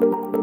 В нашу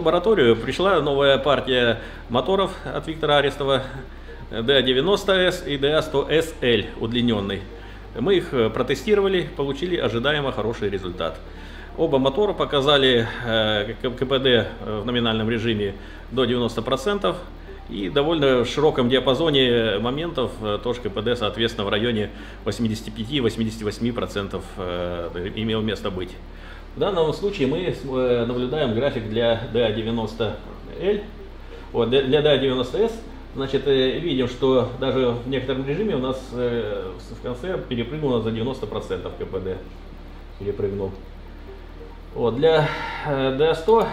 лабораторию пришла новая партия моторов от Виктора Арестова DA90S и DA100SL удлиненный. Мы их э, протестировали, получили ожидаемо хороший результат. Оба мотора показали э, КПД э, в номинальном режиме до 90% и довольно в широком диапазоне моментов тоже КПД, соответственно, в районе 85-88% имел место быть. В данном случае мы наблюдаем график для DA90L, вот, для DA90S. Значит, видим, что даже в некотором режиме у нас в конце перепрыгнуло за 90% КПД. Перепрыгнул. Вот, для DA100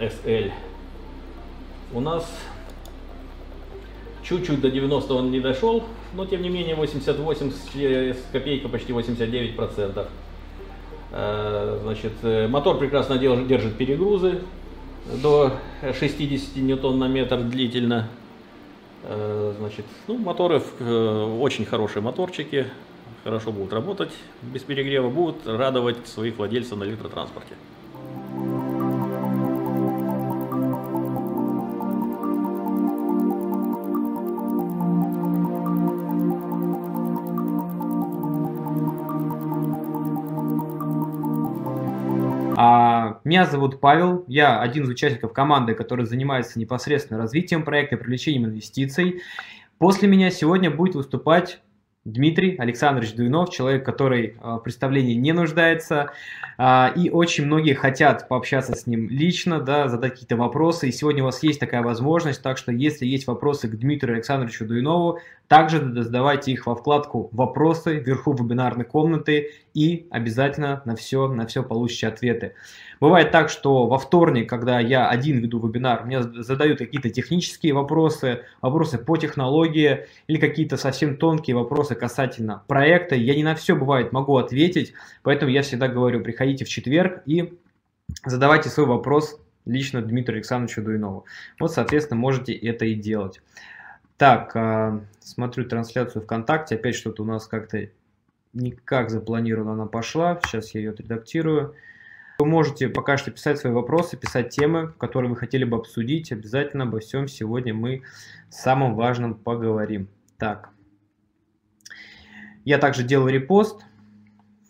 SL у нас чуть-чуть до 90 он не дошел, но тем не менее 88 с копейка, почти 89 процентов. Значит, мотор прекрасно держит перегрузы до 60 ньютон на метр длительно. Значит, ну, моторы очень хорошие моторчики, хорошо будут работать без перегрева, будут радовать своих владельцев на электротранспорте. Меня зовут Павел, я один из участников команды, который занимается непосредственно развитием проекта, привлечением инвестиций. После меня сегодня будет выступать Дмитрий Александрович Дуинов, человек, который в представлении не нуждается, а, и очень многие хотят пообщаться с ним лично, да, задать какие-то вопросы, и сегодня у вас есть такая возможность, так что если есть вопросы к Дмитрию Александровичу Дуинову, также задавайте их во вкладку «Вопросы» вверху вебинарной комнаты, и обязательно на все, на все получите ответы. Бывает так, что во вторник, когда я один веду вебинар, мне задают какие-то технические вопросы, вопросы по технологии или какие-то совсем тонкие вопросы касательно проекта. Я не на все, бывает, могу ответить, поэтому я всегда говорю, приходите в четверг и задавайте свой вопрос лично Дмитрию Александровичу Дуинову. Вот, соответственно, можете это и делать. Так, а, смотрю трансляцию ВКонтакте, опять что-то у нас как-то никак запланировано она пошла. Сейчас я ее отредактирую. Вы можете пока что писать свои вопросы, писать темы, которые вы хотели бы обсудить. Обязательно обо всем сегодня мы самым важным поговорим. Так. Я также делаю репост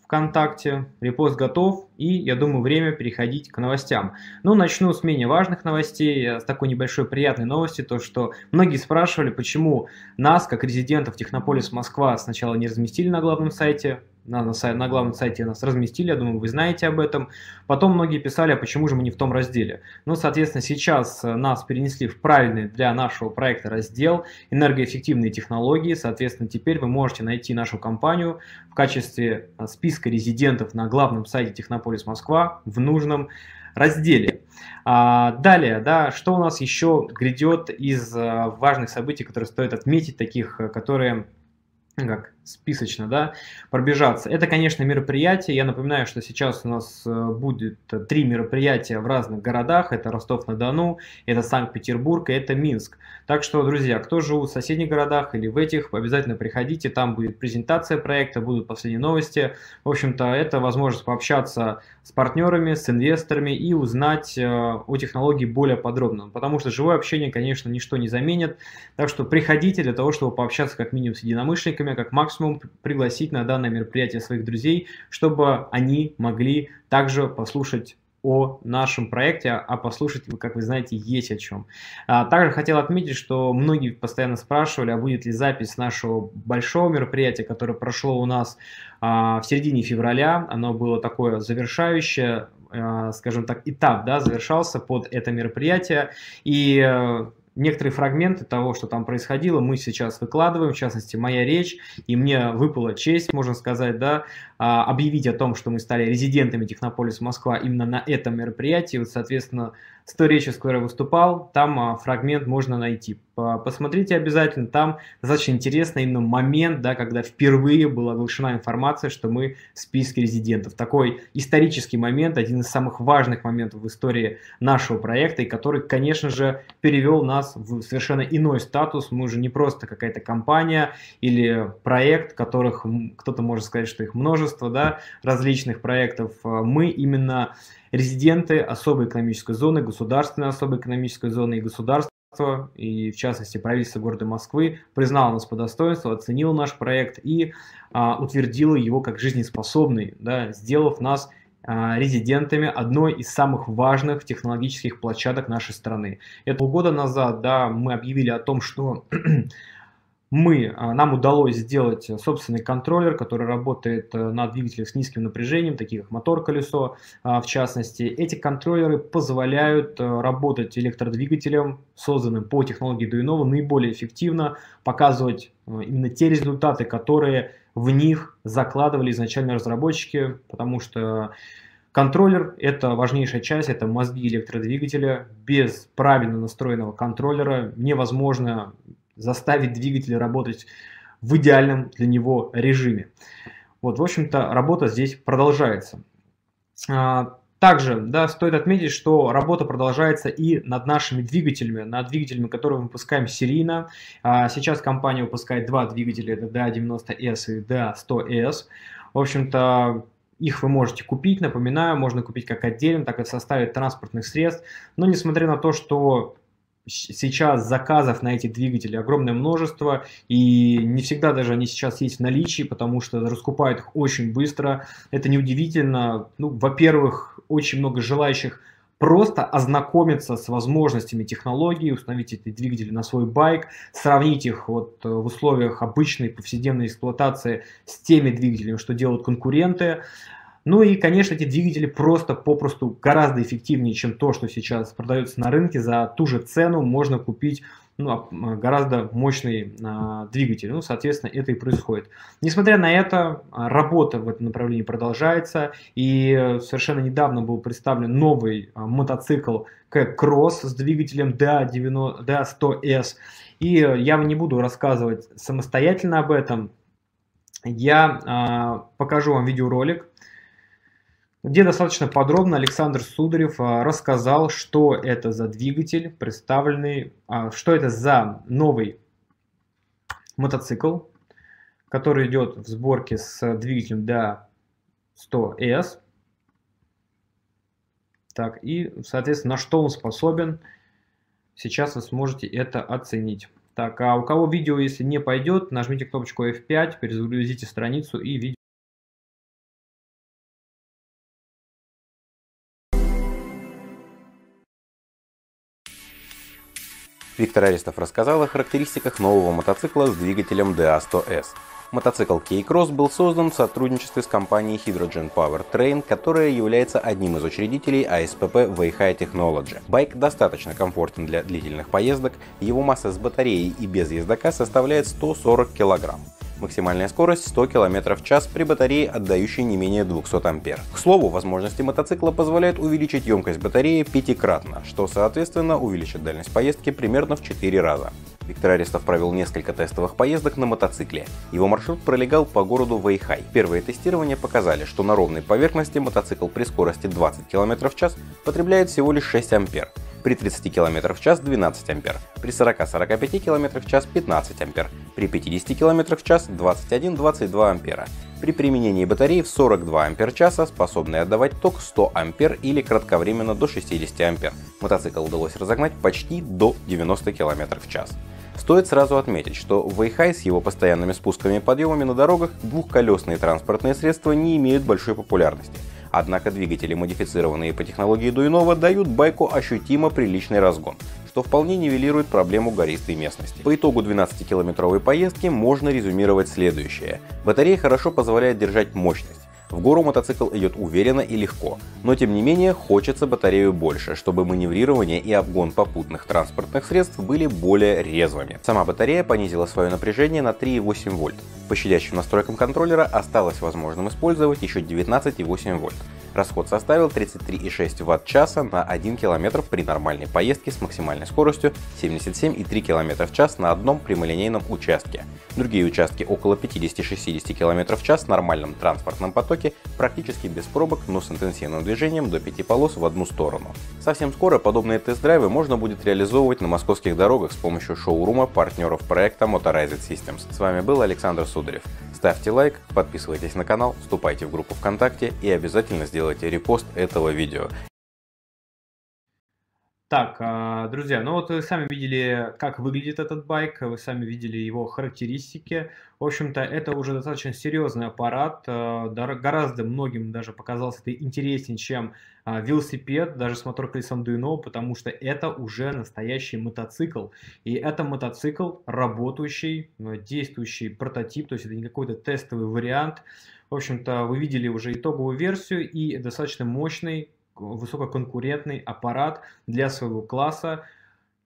ВКонтакте. Репост готов. И я думаю, время переходить к новостям. Ну, начну с менее важных новостей, с такой небольшой приятной новости, то что многие спрашивали, почему нас, как резидентов Технополис Москва, сначала не разместили на главном сайте на, на, на главном сайте нас разместили, я думаю, вы знаете об этом. Потом многие писали, а почему же мы не в том разделе. Ну, соответственно, сейчас э, нас перенесли в правильный для нашего проекта раздел «Энергоэффективные технологии». Соответственно, теперь вы можете найти нашу компанию в качестве э, списка резидентов на главном сайте Технополис Москва в нужном разделе. А, далее, да, что у нас еще грядет из а, важных событий, которые стоит отметить, таких, которые как списочно, да, пробежаться. Это, конечно, мероприятие. Я напоминаю, что сейчас у нас э, будет три мероприятия в разных городах. Это Ростов-на-Дону, это Санкт-Петербург и это Минск. Так что, друзья, кто живут в соседних городах или в этих, обязательно приходите. Там будет презентация проекта, будут последние новости. В общем-то, это возможность пообщаться с партнерами, с инвесторами и узнать э, о технологии более подробно. Потому что живое общение, конечно, ничто не заменит. Так что приходите для того, чтобы пообщаться как минимум с единомышленниками, как максимум максимум пригласить на данное мероприятие своих друзей, чтобы они могли также послушать о нашем проекте, а послушать, как вы знаете, есть о чем. А, также хотел отметить, что многие постоянно спрашивали, а будет ли запись нашего большого мероприятия, которое прошло у нас а, в середине февраля. Оно было такое завершающее, а, скажем так, этап, да, завершался под это мероприятие. И э, некоторые фрагменты того, что там происходило, мы сейчас выкладываем, в частности, моя речь, и мне выпала честь, можно сказать, да, а, объявить о том, что мы стали резидентами Технополиса Москва именно на этом мероприятии. Вот, соответственно, с той речи, с которой я выступал, там а, фрагмент можно найти. Посмотрите обязательно, там достаточно интересный именно момент, да, когда впервые была оглашена информация, что мы в списке резидентов. Такой исторический момент, один из самых важных моментов в истории нашего проекта, и который, конечно же, перевел нас в совершенно иной статус. Мы уже не просто какая-то компания или проект, которых кто-то может сказать, что их множество, да, различных проектов. Мы именно резиденты особой экономической зоны, государственной особой экономической зоны и государства, и в частности правительство города Москвы признало нас по достоинству, оценило наш проект и а, утвердило его как жизнеспособный, да, сделав нас а, резидентами одной из самых важных технологических площадок нашей страны. Это полгода назад да, мы объявили о том, что мы, а, нам удалось сделать собственный контроллер, который работает э, на двигателях с низким напряжением, таких как мотор-колесо а, в частности. Эти контроллеры позволяют э, работать электродвигателем, созданным по технологии Duino, наиболее эффективно, показывать э, именно те результаты, которые в них закладывали изначально разработчики, потому что Контроллер – это важнейшая часть, это мозги электродвигателя. Без правильно настроенного контроллера невозможно заставить двигатель работать в идеальном для него режиме. Вот, в общем-то, работа здесь продолжается. А, также да, стоит отметить, что работа продолжается и над нашими двигателями, над двигателями, которые мы выпускаем серийно. А, сейчас компания выпускает два двигателя, это DA90S и DA100S. В общем-то, их вы можете купить, напоминаю, можно купить как отдельно, так и в составе транспортных средств. Но несмотря на то, что сейчас заказов на эти двигатели огромное множество, и не всегда даже они сейчас есть в наличии, потому что раскупают их очень быстро. Это неудивительно. Ну, во-первых, очень много желающих просто ознакомиться с возможностями технологии, установить эти двигатели на свой байк, сравнить их вот э, в условиях обычной повседневной эксплуатации с теми двигателями, что делают конкуренты. Ну и, конечно, эти двигатели просто попросту гораздо эффективнее, чем то, что сейчас продается на рынке. За ту же цену можно купить ну, а, гораздо мощный а, двигатель. Ну, соответственно, это и происходит. Несмотря на это, а, работа в этом направлении продолжается. И совершенно недавно был представлен новый а, мотоцикл K-Cross с двигателем DA90, DA100S. И я не буду рассказывать самостоятельно об этом. Я а, покажу вам видеоролик, где достаточно подробно Александр Сударев а, рассказал, что это за двигатель, представленный, а, что это за новый мотоцикл, который идет в сборке с двигателем DA100S. Так, и, соответственно, на что он способен, сейчас вы сможете это оценить. Так, а у кого видео, если не пойдет, нажмите кнопочку F5, перезагрузите страницу и видео. Виктор Арестов рассказал о характеристиках нового мотоцикла с двигателем DA100S. Мотоцикл K-Cross был создан в сотрудничестве с компанией Hydrogen Power Train, которая является одним из учредителей ASPP Weihai Technology. Байк достаточно комфортен для длительных поездок, его масса с батареей и без ездока составляет 140 кг. Максимальная скорость 100 км в час при батарее, отдающей не менее 200 ампер. К слову, возможности мотоцикла позволяют увеличить емкость батареи пятикратно, что соответственно увеличит дальность поездки примерно в 4 раза. Виктор Арестов провел несколько тестовых поездок на мотоцикле. Его маршрут пролегал по городу Вэйхай. Первые тестирования показали, что на ровной поверхности мотоцикл при скорости 20 км в час потребляет всего лишь 6 ампер, при 30 км в час 12 ампер, при 40-45 км в час 15 ампер, при 50 км в час 21-22 ампера. При применении батареи в 42 ампер-часа, способной отдавать ток 100 ампер или кратковременно до 60 ампер, мотоцикл удалось разогнать почти до 90 км в час. Стоит сразу отметить, что в Вэйхай с его постоянными спусками и подъемами на дорогах двухколесные транспортные средства не имеют большой популярности. Однако двигатели, модифицированные по технологии Дуинова, дают байку ощутимо приличный разгон, что вполне нивелирует проблему гористой местности. По итогу 12-километровой поездки можно резюмировать следующее. Батарея хорошо позволяет держать мощность, в гору мотоцикл идет уверенно и легко, но тем не менее хочется батарею больше, чтобы маневрирование и обгон попутных транспортных средств были более резвыми. Сама батарея понизила свое напряжение на 3,8 вольт. По щадящим настройкам контроллера осталось возможным использовать еще 19,8 вольт. Расход составил 33,6 Вт-часа на 1 км при нормальной поездке с максимальной скоростью 77,3 км в час на одном прямолинейном участке. Другие участки около 50-60 км в час в нормальном транспортном потоке практически без пробок, но с интенсивным движением до 5 полос в одну сторону. Совсем скоро подобные тест-драйвы можно будет реализовывать на московских дорогах с помощью шоурума партнеров проекта Motorized Systems. С вами был Александр Сударев. Ставьте лайк, подписывайтесь на канал, вступайте в группу ВКонтакте и обязательно сделайте репост этого видео. Так, а, друзья, ну вот вы сами видели, как выглядит этот байк, вы сами видели его характеристики. В общем-то, это уже достаточно серьезный аппарат, а, гораздо многим даже показался это интереснее, чем а, велосипед, даже с мотор-колесом Duino, потому что это уже настоящий мотоцикл. И это мотоцикл работающий, действующий прототип, то есть это не какой-то тестовый вариант. В общем-то, вы видели уже итоговую версию и достаточно мощный высококонкурентный аппарат для своего класса.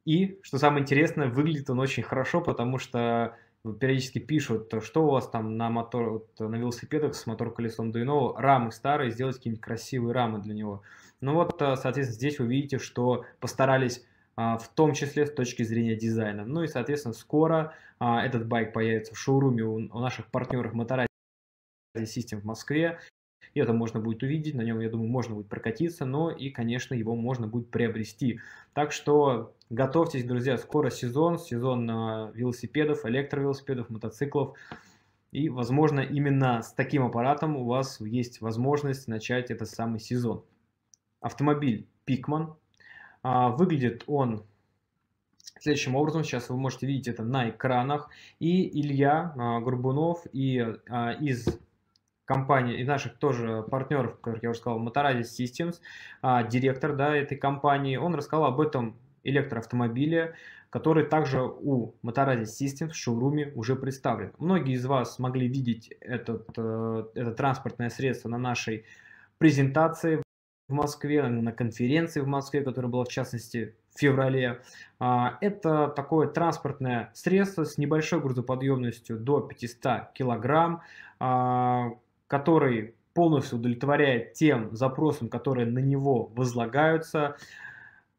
И, что самое интересное, выглядит он очень хорошо, потому что периодически пишут, что у вас там на мотор, вот, на велосипедах с мотор-колесом Duino, рамы старые, сделать какие-нибудь красивые рамы для него. Ну вот, э, соответственно, здесь вы видите, что постарались а, в том числе с точки зрения дизайна. Ну и, соответственно, скоро а, этот байк появится в шоуруме у, наших партнеров Motorized System в Москве. И это можно будет увидеть, на нем, я думаю, можно будет прокатиться, но и, конечно, его можно будет приобрести. Так что готовьтесь, друзья, скоро сезон, сезон велосипедов, электровелосипедов, мотоциклов. И, возможно, именно с таким аппаратом у вас есть возможность начать этот самый сезон. Автомобиль Пикман. А, выглядит он следующим образом. Сейчас вы можете видеть это на экранах. И Илья а, Горбунов и, а, из компании, и наших тоже партнеров, как я уже сказал, Motorized Systems, а, директор да, этой компании, он рассказал об этом электроавтомобиле, который также у Motorized Systems в шоуруме уже представлен. Многие из вас могли видеть этот, э, это транспортное средство на нашей презентации в Москве, на конференции в Москве, которая была в частности в феврале. А, это такое транспортное средство с небольшой грузоподъемностью до 500 килограмм, а, который полностью удовлетворяет тем запросам, которые на него возлагаются.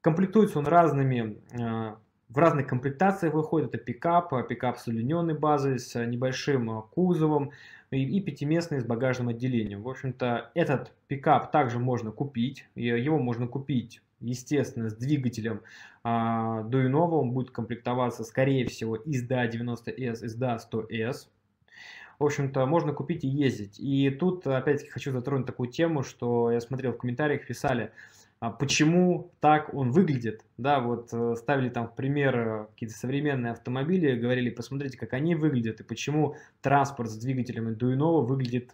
Комплектуется он разными, э, в разных комплектациях выходит. Это пикап, э, пикап с удлиненной базой, с небольшим э, кузовом и пятиместный с багажным отделением. В общем-то, этот пикап также можно купить. Его можно купить естественно, с двигателем а. Он будет комплектоваться, скорее всего, из DA90S, из DA100S в общем-то, можно купить и ездить. И тут, опять-таки, хочу затронуть такую тему, что я смотрел в комментариях, писали, а почему так он выглядит. Да, вот э, ставили там в пример э, какие-то современные автомобили, говорили, посмотрите, как они выглядят, и почему транспорт с двигателем Duino выглядит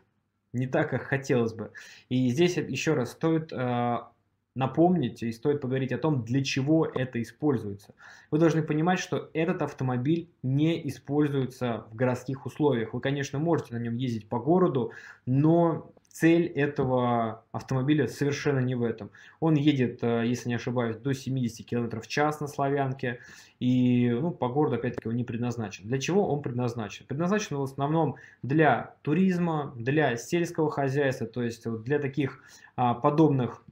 не так, как хотелось бы. И здесь еще раз стоит э, напомнить и стоит поговорить о том, для чего это используется. Вы должны понимать, что этот автомобиль не используется в городских условиях. Вы, конечно, можете на нем ездить по городу, но цель этого автомобиля совершенно не в этом. Он едет, э, если не ошибаюсь, до 70 км в час на Славянке, и ну, по городу, опять-таки, он не предназначен. Для чего он предназначен? Предназначен в основном для туризма, для сельского хозяйства, то есть для таких а, подобных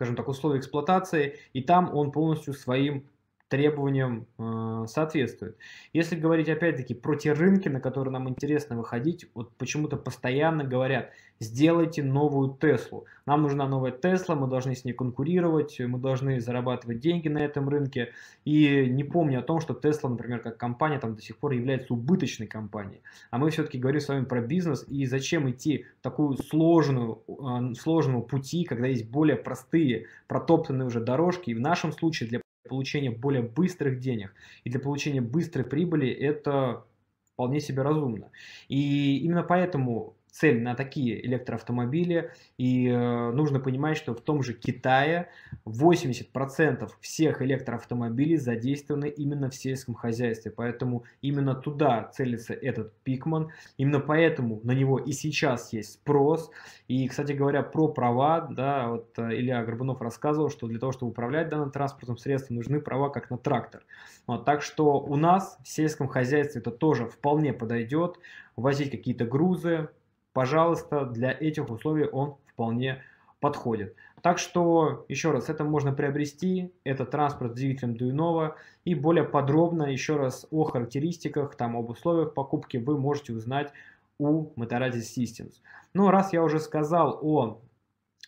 скажем так, условий эксплуатации, и там он полностью своим требованиям э, соответствует. Если говорить опять-таки про те рынки, на которые нам интересно выходить, вот почему-то постоянно говорят, сделайте новую Теслу. Нам нужна новая Тесла, мы должны с ней конкурировать, мы должны зарабатывать деньги на этом рынке. И не помню о том, что Тесла, например, как компания, там до сих пор является убыточной компанией. А мы все-таки говорим с вами про бизнес, и зачем идти такую сложную, э, сложную пути, когда есть более простые, протоптанные уже дорожки. И в нашем случае для получения более быстрых денег и для получения быстрой прибыли это вполне себе разумно. И именно поэтому цель на такие электроавтомобили. И э, нужно понимать, что в том же Китае 80% всех электроавтомобилей задействованы именно в сельском хозяйстве. Поэтому именно туда целится этот Пикман. Именно поэтому на него и сейчас есть спрос. И, кстати говоря, про права, да, вот э, Илья Горбунов рассказывал, что для того, чтобы управлять данным транспортным средством, нужны права как на трактор. Вот, так что у нас в сельском хозяйстве это тоже вполне подойдет. Возить какие-то грузы, пожалуйста, для этих условий он вполне подходит. Так что, еще раз, это можно приобрести, это транспорт с двигателем Дуинова, и более подробно, еще раз, о характеристиках, там, об условиях покупки вы можете узнать у Motorized Systems. Ну, раз я уже сказал о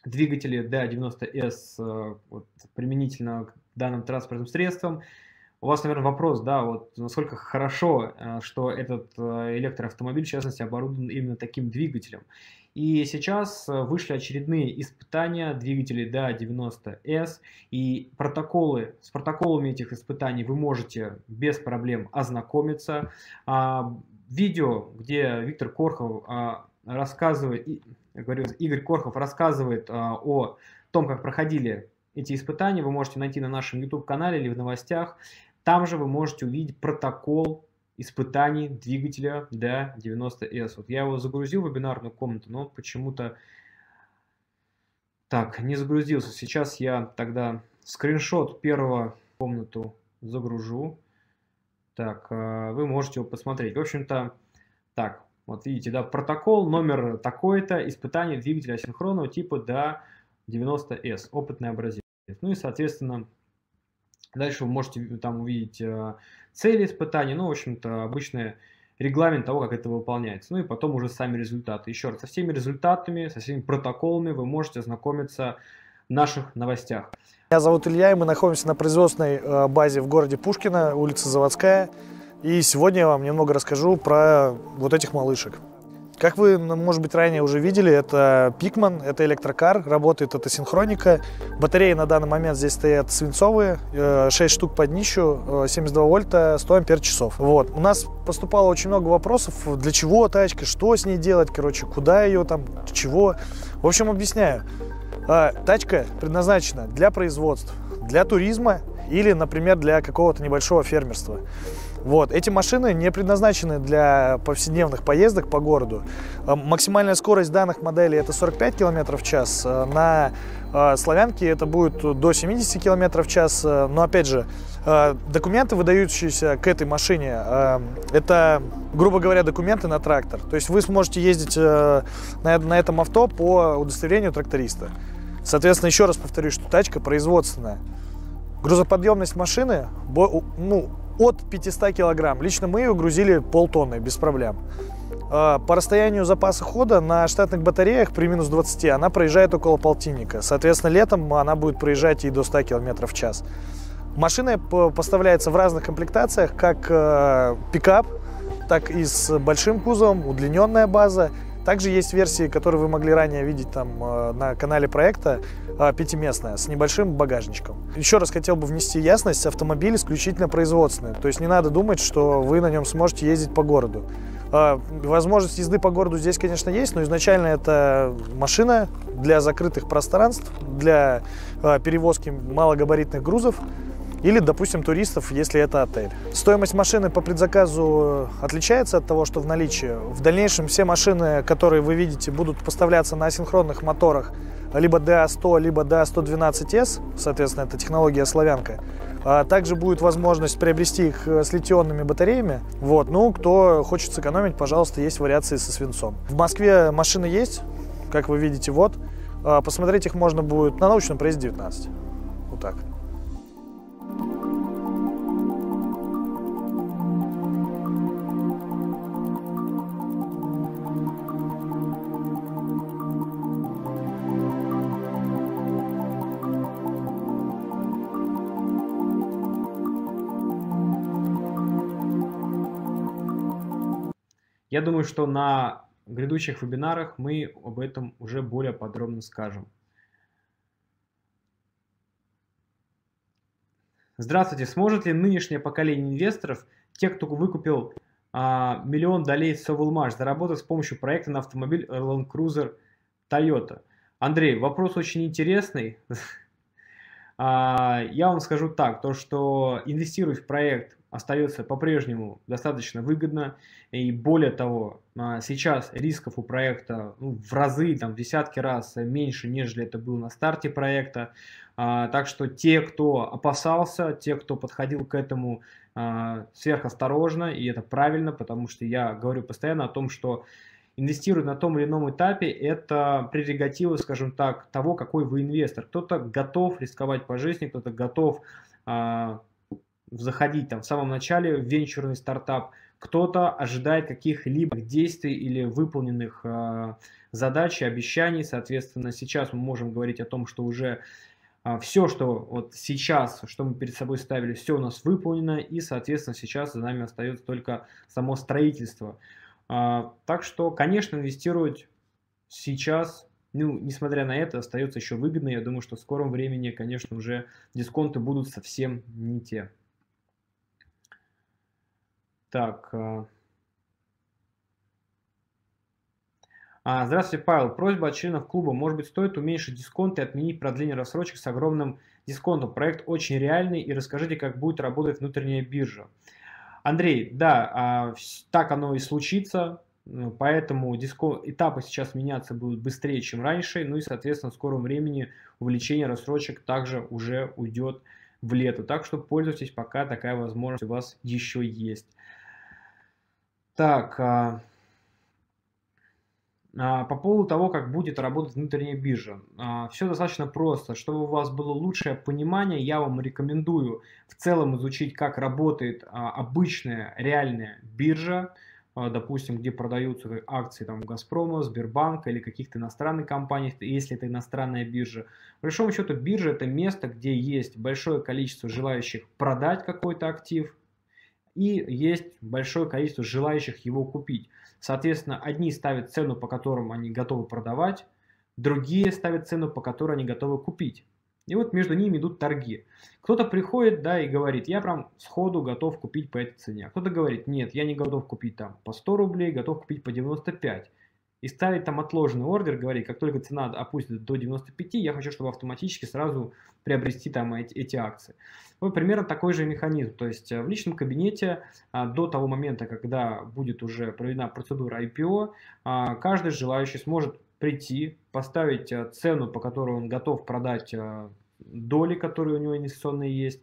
двигателе D90S э, вот, применительно к данным транспортным средствам, у вас, наверное, вопрос, да, вот насколько хорошо, э, что этот э, электроавтомобиль, в частности, оборудован именно таким двигателем. И сейчас э, вышли очередные испытания двигателей DA90S, и протоколы, с протоколами этих испытаний вы можете без проблем ознакомиться. А, видео, где Виктор Корхов рассказывает, говорю, Игорь Корхов рассказывает о том, как проходили эти испытания, вы можете найти на нашем YouTube-канале или в новостях. Там же вы можете увидеть протокол испытаний двигателя D90S. Вот я его загрузил в вебинарную комнату, но почему-то так, не загрузился. Сейчас я тогда скриншот первого комнату загружу. Так, э, вы можете его посмотреть. В общем-то, так, вот видите, да, протокол номер такой-то, испытание двигателя асинхронного типа D90S, опытный образец. Ну и, соответственно, Дальше вы можете там увидеть э, цели испытаний, ну, в общем-то, обычный регламент того, как это выполняется. Ну и потом уже сами результаты. Еще раз, со всеми результатами, со всеми протоколами вы можете ознакомиться в наших новостях. Меня зовут Илья, и мы находимся на производственной э, базе в городе Пушкино, улица Заводская. И сегодня я вам немного расскажу про вот этих малышек. Как вы, может быть, ранее уже видели, это Пикман, это электрокар, работает это синхроника. Батареи на данный момент здесь стоят свинцовые, 6 э, штук под днищу, 72 э, вольта, 100 ампер часов. Вот. У нас поступало очень много вопросов, для чего тачка, что с ней делать, короче, куда ее там, чего. В общем, объясняю. Э, тачка предназначена для производства, для туризма или, например, для какого-то небольшого фермерства. Вот. Эти машины не предназначены для повседневных поездок по городу. Э, максимальная скорость данных моделей это 45 км в час. Э, на э, Славянке это будет до 70 км в час. Но опять же, документы, выдающиеся к этой машине, это, грубо говоря, документы на трактор. То есть вы сможете ездить на этом авто по удостоверению тракториста. Соответственно, еще раз повторюсь, что тачка производственная. Грузоподъемность машины ну, от 500 килограмм. Лично мы ее грузили полтонны без проблем. А, по расстоянию запаса хода на штатных батареях при минус 20 она проезжает около полтинника. Соответственно, летом она будет проезжать и до 100 км в час. Машина поставляется в разных комплектациях, как э, пикап, так и с большим кузовом, удлиненная база также есть версии, которые вы могли ранее видеть там э, на канале проекта, э, пятиместная, с небольшим багажничком. Еще раз хотел бы внести ясность, автомобиль исключительно производственный. То есть не надо думать, что вы на нем сможете ездить по городу. Э, возможность езды по городу здесь, конечно, есть, но изначально это машина для закрытых пространств, для перевозки малогабаритных грузов. Или, допустим, туристов, если это отель. Стоимость машины по предзаказу отличается от того, что в наличии. В дальнейшем все машины, которые вы видите, будут поставляться на асинхронных моторах либо DA100, либо DA112S, соответственно, это технология славянка. А также будет возможность приобрести их э, с литионными батареями. Вот. Ну, кто хочет сэкономить, пожалуйста, есть вариации со свинцом. В Москве машины есть, как вы видите, вот. А посмотреть их можно будет на научном проезде 19. Вот так. Я думаю, что на грядущих вебинарах мы об этом уже более подробно скажем. Здравствуйте. Сможет ли нынешнее поколение инвесторов, те, кто выкупил а, миллион долей Sovelmash, заработать с помощью проекта на автомобиль Land Cruiser Toyota? Андрей, вопрос очень интересный. а, я вам скажу так, то что инвестировать в проект остается по-прежнему достаточно выгодно. И более того, а, сейчас рисков у проекта ну, в разы, там, в десятки раз меньше, нежели это было на старте проекта. А, так что те, кто опасался, те, кто подходил к этому а, сверхосторожно, и это правильно, потому что я говорю постоянно о том, что инвестировать на том или ином этапе – это прерогатива, скажем так, того, какой вы инвестор. Кто-то готов рисковать по жизни, кто-то готов заходить там в самом начале в венчурный стартап, кто-то ожидает каких-либо действий или выполненных э, задач и обещаний. Соответственно, сейчас мы можем говорить о том, что уже все, что вот сейчас, что мы перед собой ставили, все у нас выполнено, и, соответственно, сейчас за нами остается только само строительство. Э, так что, конечно, инвестировать сейчас ну, несмотря на это, остается еще выгодно. Я думаю, что в скором времени, конечно, уже дисконты будут совсем не те. Так. Э. А, здравствуйте, Павел. Просьба от членов клуба. Может быть, стоит уменьшить дисконт и отменить продление рассрочек с огромным дисконтом. Проект очень реальный. И расскажите, как будет работать внутренняя биржа. Андрей, да, а, так оно и случится. Ну, поэтому диско... этапы сейчас меняться будут быстрее, чем раньше. Ну и, соответственно, в скором времени увеличение рассрочек также уже уйдет в лето. Так что пользуйтесь, пока такая возможность у вас еще есть. Так, а, а, по поводу того, как будет работать внутренняя биржа. А, все достаточно просто. Чтобы у вас было лучшее понимание, я вам рекомендую в целом изучить, как работает а, обычная реальная биржа, а, допустим, где продаются акции там, Газпрома, Сбербанка или каких-то иностранных компаний, если это иностранная биржа. По большому счету, биржа это место, где есть большое количество желающих продать какой-то актив, и есть большое количество желающих его купить. Соответственно, одни ставят цену, по которым они готовы продавать, другие ставят цену, по которой они готовы купить. И вот между ними идут торги. Кто-то приходит, да, и говорит, я прям сходу готов купить по этой цене. Кто-то говорит, нет, я не готов купить там по 100 рублей, готов купить по 95 и ставить там отложенный ордер, говорить, как только цена опустится до 95, я хочу, чтобы автоматически сразу приобрести там эти, эти акции. Вот примерно такой же механизм. То есть э, в личном кабинете а, до того момента, когда будет уже проведена процедура IPO, а, каждый желающий сможет прийти, поставить э, цену, по которой он готов продать э, доли, которые у него инвестиционные есть.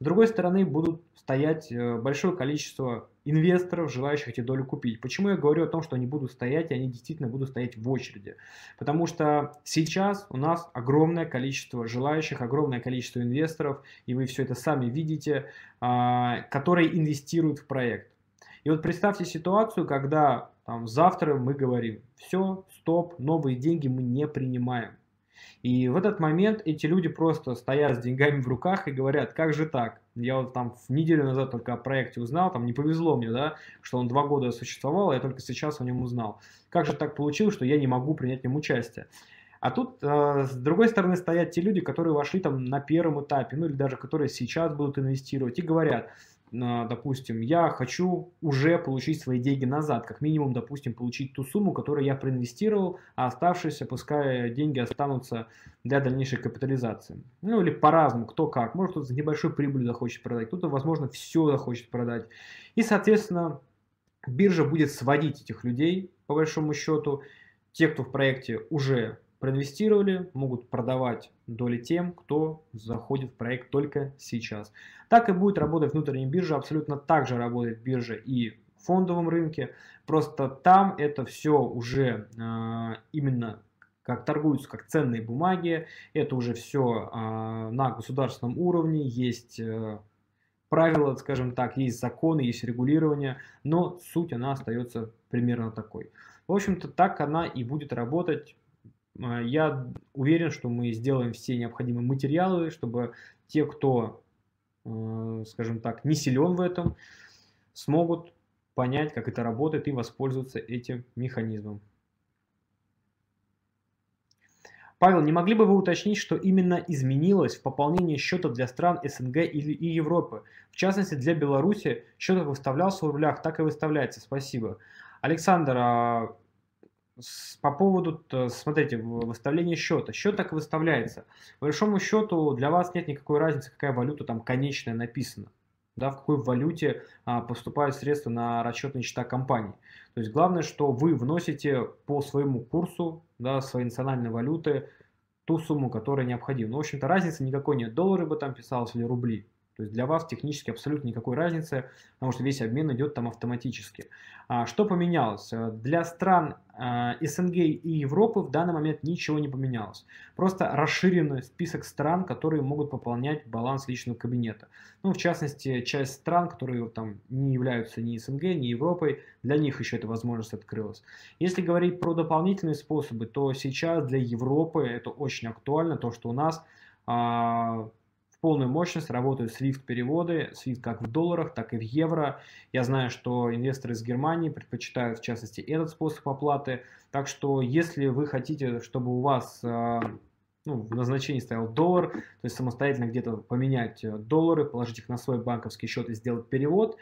С другой стороны, будут стоять большое количество инвесторов, желающих эти доли купить. Почему я говорю о том, что они будут стоять, и они действительно будут стоять в очереди? Потому что сейчас у нас огромное количество желающих, огромное количество инвесторов, и вы все это сами видите, а, которые инвестируют в проект. И вот представьте ситуацию, когда там, завтра мы говорим, все, стоп, новые деньги мы не принимаем. И в этот момент эти люди просто стоят с деньгами в руках и говорят, как же так? Я вот там неделю назад только о проекте узнал, там не повезло мне, да, что он два года существовал, а я только сейчас о нем узнал. Как же так получилось, что я не могу принять в нем участие? А тут, э, с другой стороны, стоят те люди, которые вошли там на первом этапе, ну или даже которые сейчас будут инвестировать и говорят, допустим, я хочу уже получить свои деньги назад, как минимум, допустим, получить ту сумму, которую я проинвестировал, а оставшиеся, пускай деньги останутся для дальнейшей капитализации. Ну или по-разному, кто как. Может кто-то за небольшую прибыль захочет продать, кто-то, возможно, все захочет продать. И, соответственно, биржа будет сводить этих людей, по большому счету. Те, кто в проекте уже проинвестировали, могут продавать доли тем, кто заходит в проект только сейчас. Так и будет работать внутренняя биржа, абсолютно так же работает биржа и в фондовом рынке, просто там это все уже э, именно как торгуются как ценные бумаги, это уже все э, а, на государственном уровне, есть э, правила, скажем так, есть законы, есть регулирование, но суть она остается примерно такой. В общем-то, так она и будет работать я уверен, что мы сделаем все необходимые материалы, чтобы те, кто, э, скажем так, не силен в этом, смогут понять, как это работает и воспользоваться этим механизмом. Павел, не могли бы вы уточнить, что именно изменилось в пополнении счета для стран СНГ и Европы? В частности, для Беларуси счет как выставлялся в рублях, так и выставляется. Спасибо. Александр, а по поводу, смотрите, выставления счета. Счет так и выставляется. По большому счету для вас нет никакой разницы, какая валюта там конечная написана. Да, в какой валюте а, поступают средства на расчетные счета компании. То есть главное, что вы вносите по своему курсу, да, своей национальной валюты, ту сумму, которая необходима. Ну, в общем-то, разницы никакой нет. Доллары бы там писалось или рубли. То есть для вас технически абсолютно никакой разницы, потому что весь обмен идет там автоматически. А, что поменялось? Э, для стран а, СНГ и Европы в данный момент ничего не поменялось. Просто расширенный список стран, которые могут пополнять баланс личного кабинета. Ну, в частности, часть стран, которые там не являются ни СНГ, ни Европой, для них еще эта возможность открылась. Если говорить про дополнительные способы, то сейчас для Европы это очень актуально, то, что у нас а, полную мощность работают SWIFT-переводы, SWIFT как в долларах, так и в евро. Я знаю, что инвесторы из Германии предпочитают, в частности, этот способ оплаты. Так что, если вы хотите, чтобы у вас э, ну, в назначении стоял доллар, то есть самостоятельно где-то поменять э, доллары, положить их на свой банковский счет и сделать перевод,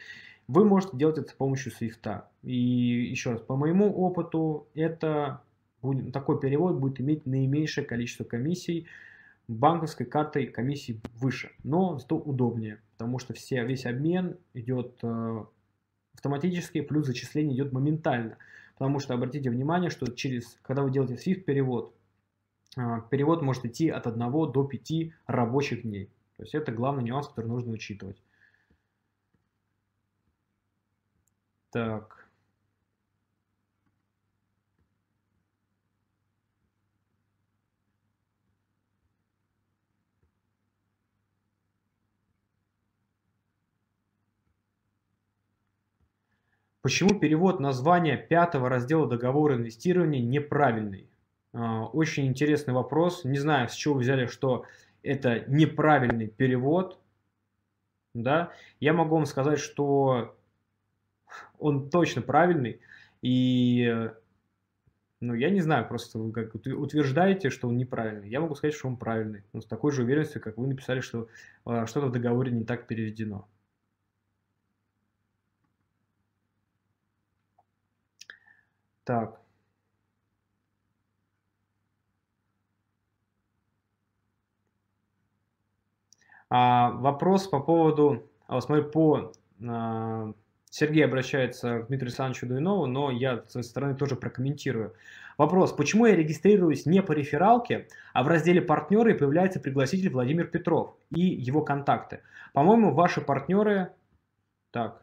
вы можете делать это с помощью SWIFT. И еще раз, по моему опыту, это будет, такой перевод будет иметь наименьшее количество комиссий, банковской картой комиссии выше, но зато удобнее, потому что все, весь обмен идет э, автоматически, плюс зачисление идет моментально. Потому что обратите внимание, что через, когда вы делаете SWIFT перевод, э, перевод может идти от 1 до 5 рабочих дней. То есть это главный нюанс, который нужно учитывать. Так. Почему перевод названия пятого раздела договора инвестирования неправильный? А, очень интересный вопрос. Не знаю, с чего вы взяли, что это неправильный перевод. Да? Я могу вам сказать, что он точно правильный. И ну, я не знаю, просто вы как утверждаете, что он неправильный. Я могу сказать, что он правильный. Ну, с такой же уверенностью, как вы написали, что а, что-то в договоре не так переведено. Так. А, вопрос по поводу, а, смотри, по а, Сергей обращается к Дмитрию Александровичу Дуинову, но я с своей стороны тоже прокомментирую. Вопрос, почему я регистрируюсь не по рефералке, а в разделе партнеры появляется пригласитель Владимир Петров и его контакты? По-моему, ваши партнеры... Так,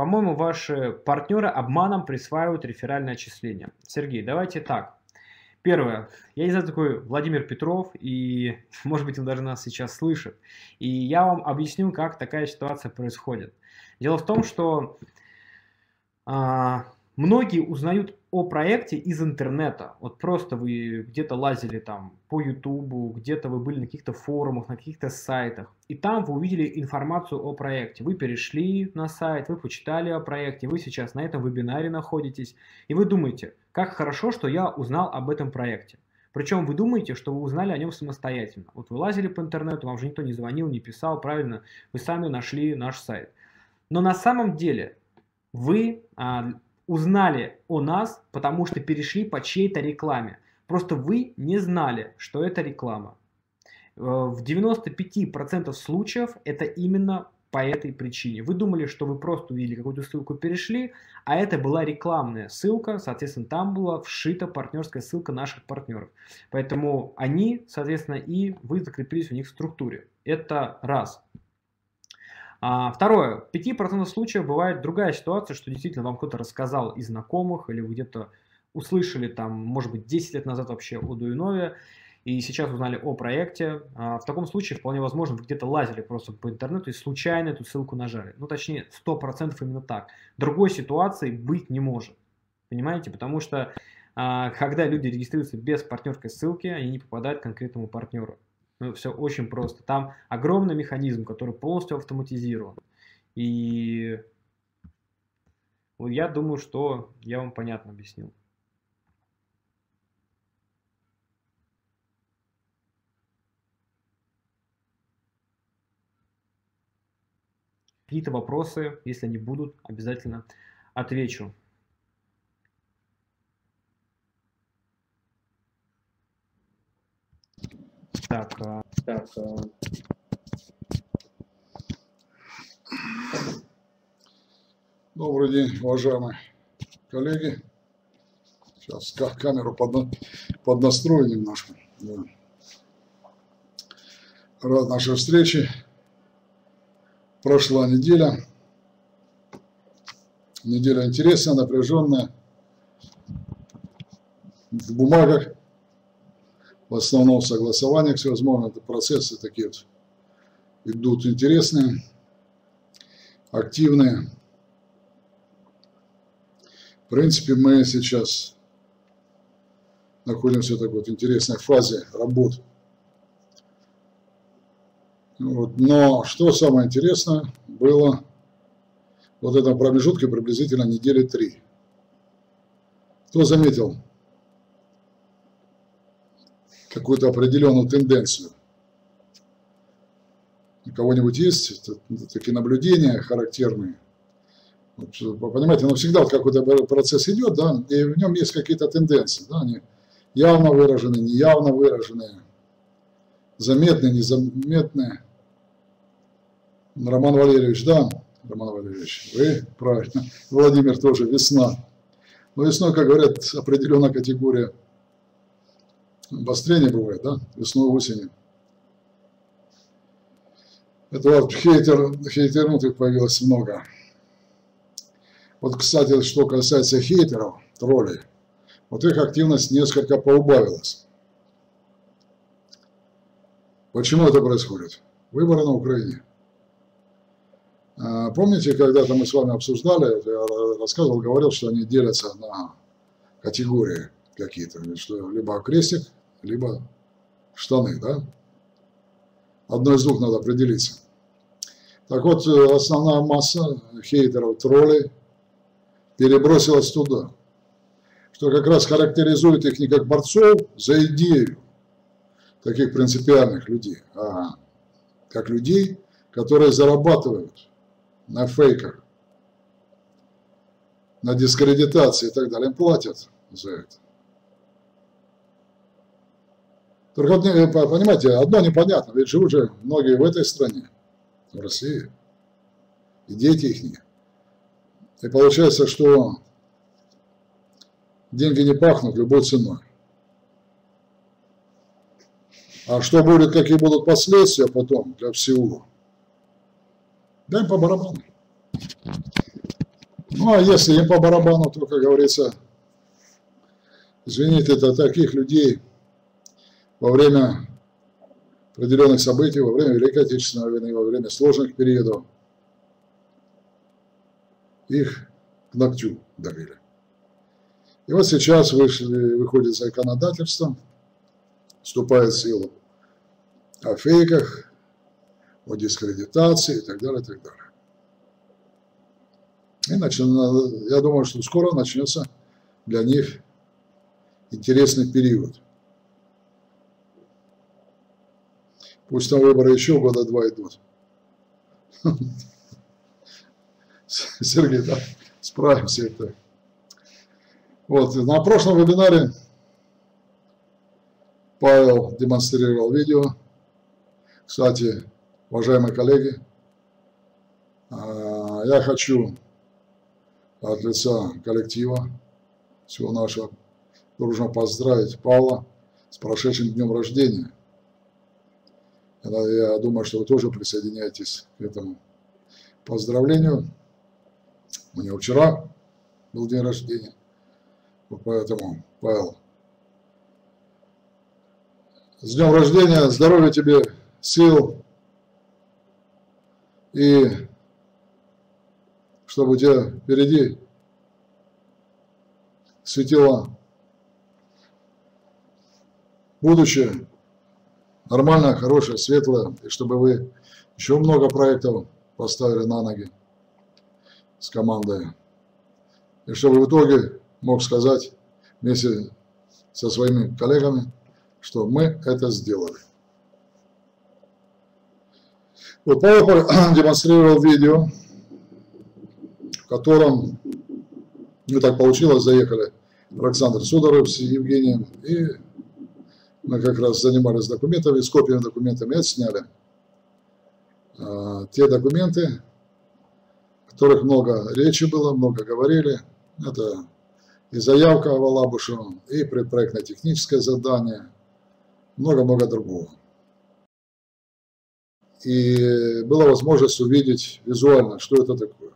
по-моему, ваши партнеры обманом присваивают реферальное отчисление. Сергей, давайте так. Первое. Я не знаю, такой Владимир Петров, и, может быть, он даже нас сейчас слышит. И я вам объясню, как такая ситуация происходит. Дело в том, что а, Многие узнают о проекте из интернета. Вот просто вы где-то лазили там по Ютубу, где-то вы были на каких-то форумах, на каких-то сайтах. И там вы увидели информацию о проекте. Вы перешли на сайт, вы почитали о проекте, вы сейчас на этом вебинаре находитесь. И вы думаете, как хорошо, что я узнал об этом проекте. Причем вы думаете, что вы узнали о нем самостоятельно. Вот вы лазили по интернету, вам же никто не звонил, не писал, правильно, вы сами нашли наш сайт. Но на самом деле вы а, узнали о нас, потому что перешли по чьей-то рекламе. Просто вы не знали, что это реклама. Э, в 95% случаев это именно по этой причине. Вы думали, что вы просто увидели какую-то ссылку, перешли, а это была рекламная ссылка, соответственно, там была вшита партнерская ссылка наших партнеров. Поэтому они, соответственно, и вы закрепились у них в структуре. Это раз. А, второе. В 5% случаев бывает другая ситуация, что действительно вам кто-то рассказал из знакомых, или вы где-то услышали там, может быть, 10 лет назад вообще о Дуинове, и сейчас узнали о проекте. А, в таком случае вполне возможно вы где-то лазили просто по интернету и случайно эту ссылку нажали. Ну, точнее, 100% именно так. Другой ситуации быть не может. Понимаете? Потому что а, когда люди регистрируются без партнерской ссылки, они не попадают к конкретному партнеру. Ну, все очень просто. Там огромный механизм, который полностью автоматизирован. И я думаю, что я вам понятно объяснил. Какие-то вопросы, если они будут, обязательно отвечу. Так, а, так. А. Добрый день, уважаемые коллеги. Сейчас камеру подна... поднастрою немножко. Да. Рад нашей встрече прошла неделя. Неделя интересная, напряженная. В бумагах, в основном в согласованиях всевозможных процессы такие вот идут интересные, активные. В принципе, мы сейчас находимся в такой вот интересной фазе работы вот. Но что самое интересное было вот в этом промежутке приблизительно недели три. Кто заметил какую-то определенную тенденцию? У кого-нибудь есть такие наблюдения характерные? Вот, понимаете, но всегда вот какой-то процесс идет, да, и в нем есть какие-то тенденции, да, они явно выраженные, неявно выраженные, заметные, незаметные. Роман Валерьевич, да, Роман Валерьевич, вы правильно. Владимир тоже, весна. Но весной, как говорят, определенная категория обострения бывает, да, весной, осенью. Это вот хейтер, хейтернутых появилось много. Вот, кстати, что касается хейтеров, троллей, вот их активность несколько поубавилась. Почему это происходит? Выборы на Украине. А, помните, когда-то мы с вами обсуждали, я рассказывал, говорил, что они делятся на категории какие-то, что либо крестик, либо штаны, да? Одно из двух надо определиться. Так вот, э, основная масса хейтеров, троллей перебросилась туда, что как раз характеризует их не как борцов за идею таких принципиальных людей, а как людей, которые зарабатывают на фейках, на дискредитации и так далее, им платят за это. Только вот, понимаете, одно непонятно, ведь живут же многие в этой стране, в России, и дети их не. И получается, что деньги не пахнут любой ценой. А что будет, какие будут последствия потом для всего, да им по барабану. Ну, а если им по барабану, то, как говорится, извините, это таких людей во время определенных событий, во время Великой Отечественной войны, во время сложных периодов, их к ногтю давили. И вот сейчас вышли, выходит законодательство, вступает в силу о фейках, о дискредитации и так далее, и так далее. И нач... я думаю, что скоро начнется для них интересный период. Пусть на выборы еще года два идут. Сергей, да, справимся это. Вот, на прошлом вебинаре Павел демонстрировал видео. Кстати, уважаемые коллеги, а, я хочу от лица коллектива всего нашего дружно поздравить Павла с прошедшим днем рождения. Я думаю, что вы тоже присоединяетесь к этому поздравлению. У него вчера был день рождения. Поэтому, Павел, с днем рождения, здоровья тебе, сил и чтобы у тебя впереди светило будущее, нормальное, хорошее, светлое, и чтобы вы еще много проектов поставили на ноги с командой. И чтобы в итоге мог сказать вместе со своими коллегами, что мы это сделали. Вот Павел демонстрировал видео, в котором, ну так получилось, заехали Александр Судоров с Евгением, и как раз занимались документами, с копиями документами отсняли а, те документы, которых много речи было, много говорили. Это и заявка в Алабушу, и предпроектное техническое задание, много-много другого. И была возможность увидеть визуально, что это такое.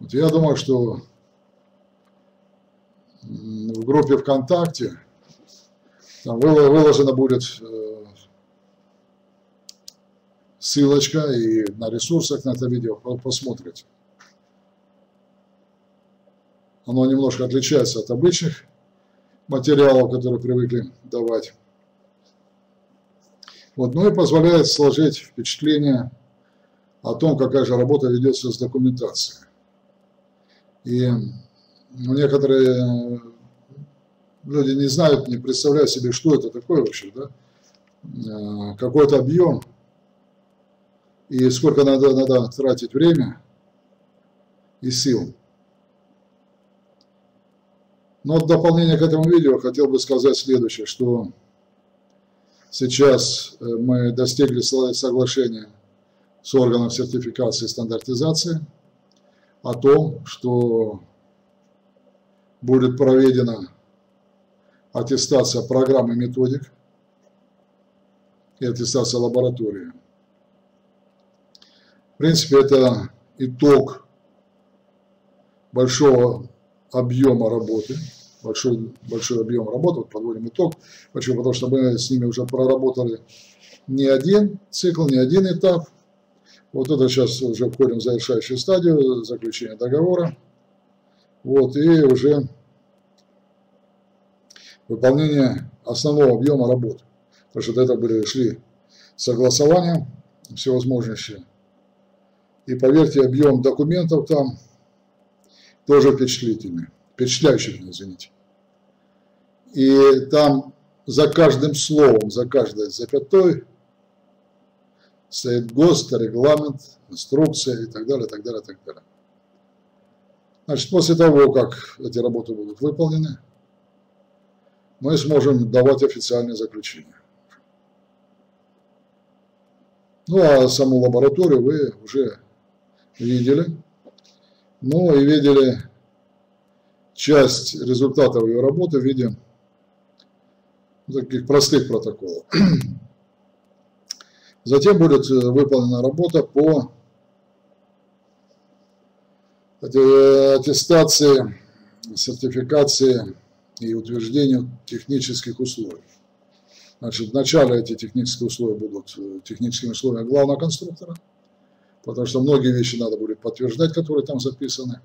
Вот я думаю, что в группе ВКонтакте там выложено будет э, ссылочка и на ресурсах на это видео посмотрите. Оно немножко отличается от обычных материалов, которые привыкли давать. Вот, ну и позволяет сложить впечатление о том, какая же работа ведется с документацией. И некоторые люди не знают, не представляют себе, что это такое вообще, да? Э, какой-то объем и сколько надо, надо тратить время и сил. Но в дополнение к этому видео хотел бы сказать следующее, что сейчас э, мы достигли соглашения с органом сертификации и стандартизации о том, что будет проведена аттестация программы методик и аттестация лаборатории. В принципе, это итог большого объема работы, большой, большой объем работы, вот подводим итог. Почему? Потому что мы с ними уже проработали не один цикл, не один этап. Вот это сейчас уже входим в завершающую стадию заключения договора. Вот, и уже выполнение основного объема работы. Потому что до этого были, шли согласования всевозможные. И поверьте, объем документов там тоже впечатлительный, впечатляющий, извините. И там за каждым словом, за каждой запятой стоит ГОСТ, регламент, инструкция и так далее, так далее, так далее. Значит, после того, как эти работы будут выполнены, мы сможем давать официальное заключение. Ну, а саму лабораторию вы уже видели. Ну, и видели часть результатов ее работы в виде таких простых протоколов. Затем будет э, выполнена работа по аттестации, сертификации и утверждению технических условий. Значит, вначале эти технические условия будут э, техническими условиями главного конструктора, потому что многие вещи надо будет подтверждать, которые там записаны.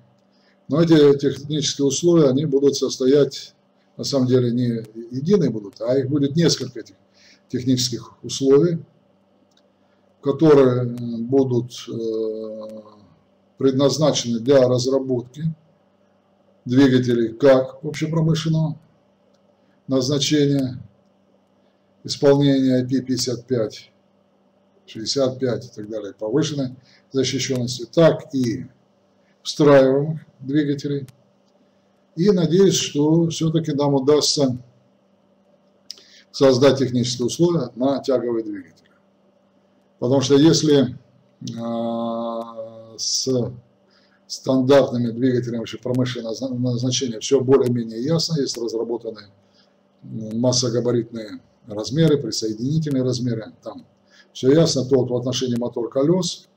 Но эти технические условия, они будут состоять, на самом деле, не единые будут, а их будет несколько этих технических условий, которые будут э, предназначены для разработки двигателей как общепромышленного назначения, исполнения IP55, 65 и так далее, повышенной защищенности, так и встраиваемых двигателей. И надеюсь, что все-таки нам удастся создать технические условия на тяговые двигатели. Потому что если э, с стандартными двигателями вообще промышленного назначения все более-менее ясно, есть разработаны массогабаритные размеры, присоединительные размеры, там все ясно, то вот в отношении мотор колес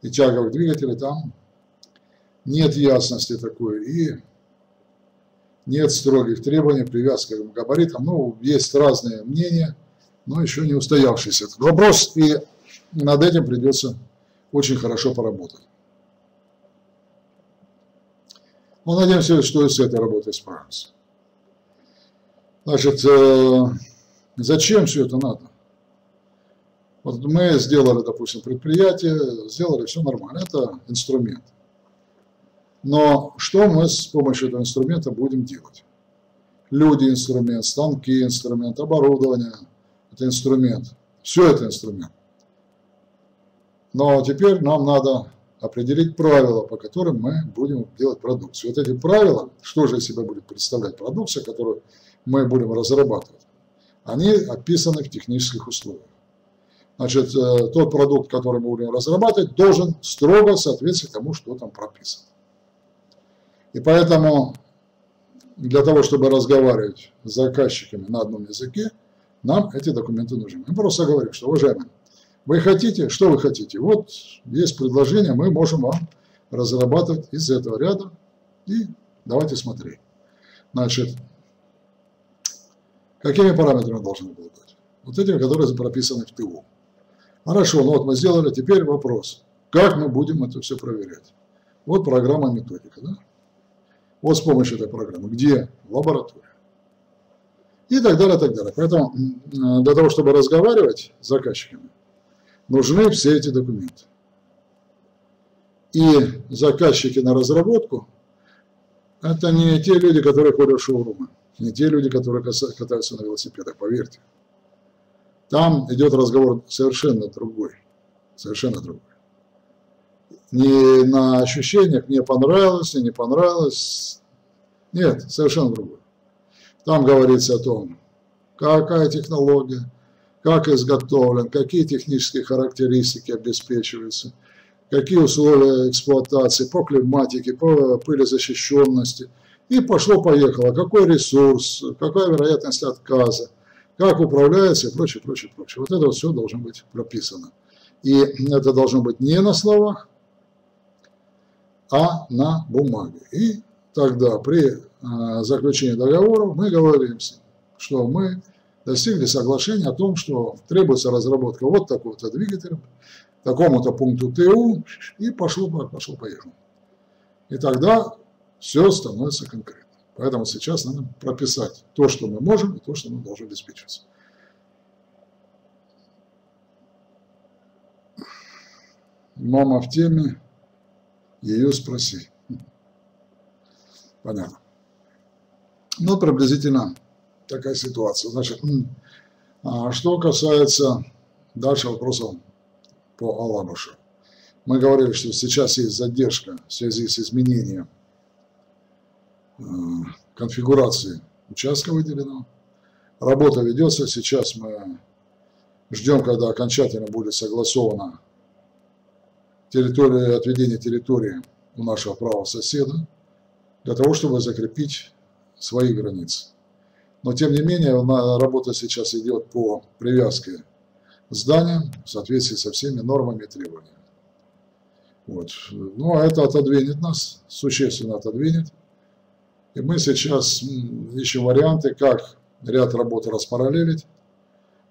и тяговых двигателей там нет ясности такой и нет строгих требований, привязки к габаритам. Ну, есть разные мнения, но еще не устоявшийся этот вопрос, и над этим придется очень хорошо поработать. Мы надеемся, что с этой работой справимся. Значит, э, зачем все это надо? Вот мы сделали, допустим, предприятие, сделали все нормально, это инструмент. Но что мы с помощью этого инструмента будем делать? Люди – инструмент, станки – инструмент, оборудование – это инструмент. Все это инструмент. Но теперь нам надо определить правила, по которым мы будем делать продукцию. Вот эти правила, что же из себя будет представлять продукция, которую мы будем разрабатывать, они описаны в технических условиях. Значит, э, тот продукт, который мы будем разрабатывать, должен строго соответствовать тому, что там прописано. И поэтому для того, чтобы разговаривать с заказчиками на одном языке, нам эти документы нужны. Мы просто говорим, что, уважаемые, вы хотите, что вы хотите? Вот есть предложение, мы можем вам разрабатывать из этого ряда. И давайте смотреть. Значит, какими параметрами должны обладать? Вот этими, которые прописаны в ТУ. Хорошо, ну вот мы сделали, теперь вопрос. Как мы будем это все проверять? Вот программа методика, да? Вот с помощью этой программы. Где? В лаборатории. И так далее, так далее. Поэтому для того, чтобы разговаривать с заказчиками, нужны все эти документы. И заказчики на разработку – это не те люди, которые ходят в шоурумы, не те люди, которые катаются на велосипедах, поверьте. Там идет разговор совершенно другой, совершенно другой. Не на ощущениях, мне понравилось, мне не понравилось. Нет, совершенно другой. Там говорится о том, какая технология, как изготовлен, какие технические характеристики обеспечиваются, какие условия эксплуатации по климатике, по пылезащищенности. И пошло-поехало, какой ресурс, какая вероятность отказа, как управляется и прочее, прочее, прочее. Вот это вот все должно быть прописано. И это должно быть не на словах, а на бумаге. И тогда при э, заключении договора мы говорим, что мы достигли соглашения о том, что требуется разработка вот такого-то двигателя, такому-то пункту ТУ, и пошло, пошло, поехало. И тогда все становится конкретно. Поэтому сейчас надо прописать то, что мы можем, и то, что мы должны обеспечиваться. Мама в теме, ее спроси. Понятно. Ну, приблизительно такая ситуация. Значит, а что касается дальше вопросов по Алабушу. Мы говорили, что сейчас есть задержка в связи с изменением э, конфигурации участка выделенного. Работа ведется, сейчас мы ждем, когда окончательно будет согласована территория, отведение территории у нашего правого соседа, для того, чтобы закрепить свои границы. Но тем не менее, работа сейчас идет по привязке здания в соответствии со всеми нормами и требованиями. Вот. Ну, а это отодвинет нас, существенно отодвинет. И мы сейчас ищем варианты, как ряд работ распараллелить,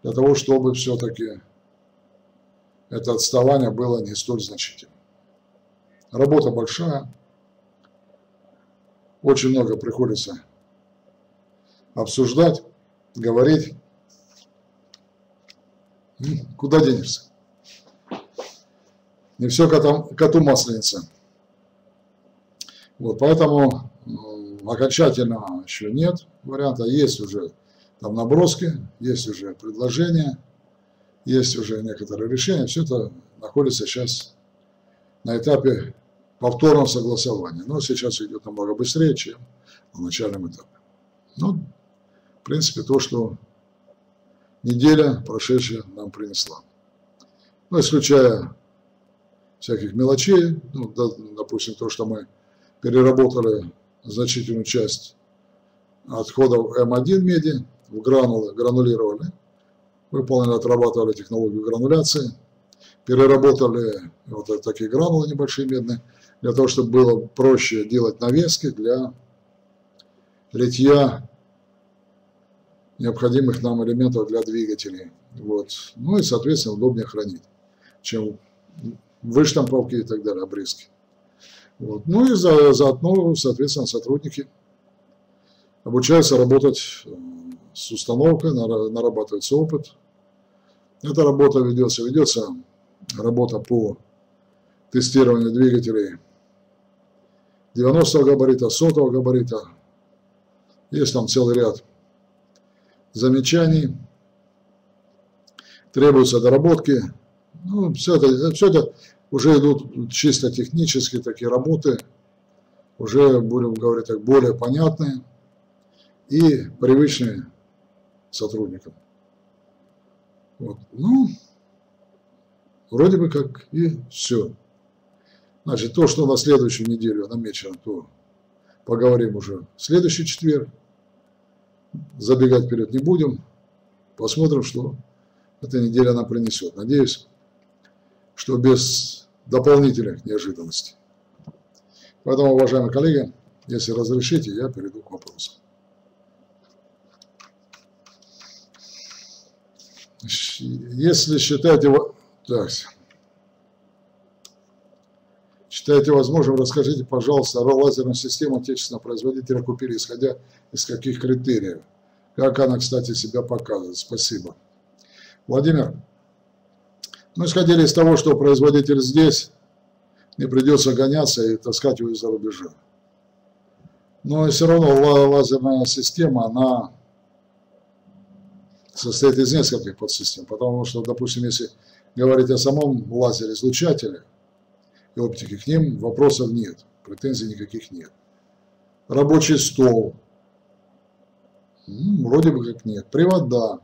для того, чтобы все-таки это отставание было не столь значительным. Работа большая, очень много приходится обсуждать, говорить. Куда денешься? Не все коту, коту масленица. Вот, поэтому окончательно еще нет варианта. Есть уже там наброски, есть уже предложения, есть уже некоторые решения. Все это находится сейчас на этапе повторного согласования. Но сейчас идет намного быстрее, чем на начальном этапе. Ну, принципе, то, что неделя прошедшая нам принесла. Ну, исключая всяких мелочей, ну, допустим, то, что мы переработали значительную часть отходов М1 меди в гранулы, гранулировали, выполнили, отрабатывали технологию грануляции, переработали вот такие гранулы небольшие медные, для того, чтобы было проще делать навески для литья необходимых нам элементов для двигателей. Вот. Ну и, соответственно, удобнее хранить, чем выштамповки и так далее, обрезки. Вот. Ну и за, заодно, соответственно, сотрудники обучаются работать э, с установкой, нарабатывается опыт. Эта работа ведется, ведется работа по тестированию двигателей 90 габарита, 100 габарита. Есть там целый ряд замечаний, требуются доработки. Ну, все это, все это уже идут чисто технические такие работы, уже, будем говорить так, более понятные и привычные сотрудникам. Вот. Ну, вроде бы как и все. Значит, то, что на следующую неделю намечено, то поговорим уже в следующий четверг. Забегать вперед не будем. Посмотрим, что эта неделя нам принесет. Надеюсь, что без дополнительных неожиданностей. Поэтому, уважаемые коллеги, если разрешите, я перейду к вопросам. Если считаете... Так, считаете возможным, расскажите, пожалуйста, о лазерную систему отечественного производителя купили, исходя из каких критериев. Как она, кстати, себя показывает. Спасибо. Владимир, мы исходили из того, что производитель здесь, не придется гоняться и таскать его из-за рубежа. Но все равно лазерная система, она состоит из нескольких подсистем, потому что, допустим, если говорить о самом лазере-излучателе и оптике, к ним вопросов нет, претензий никаких нет. Рабочий стол, вроде бы как нет. Привода,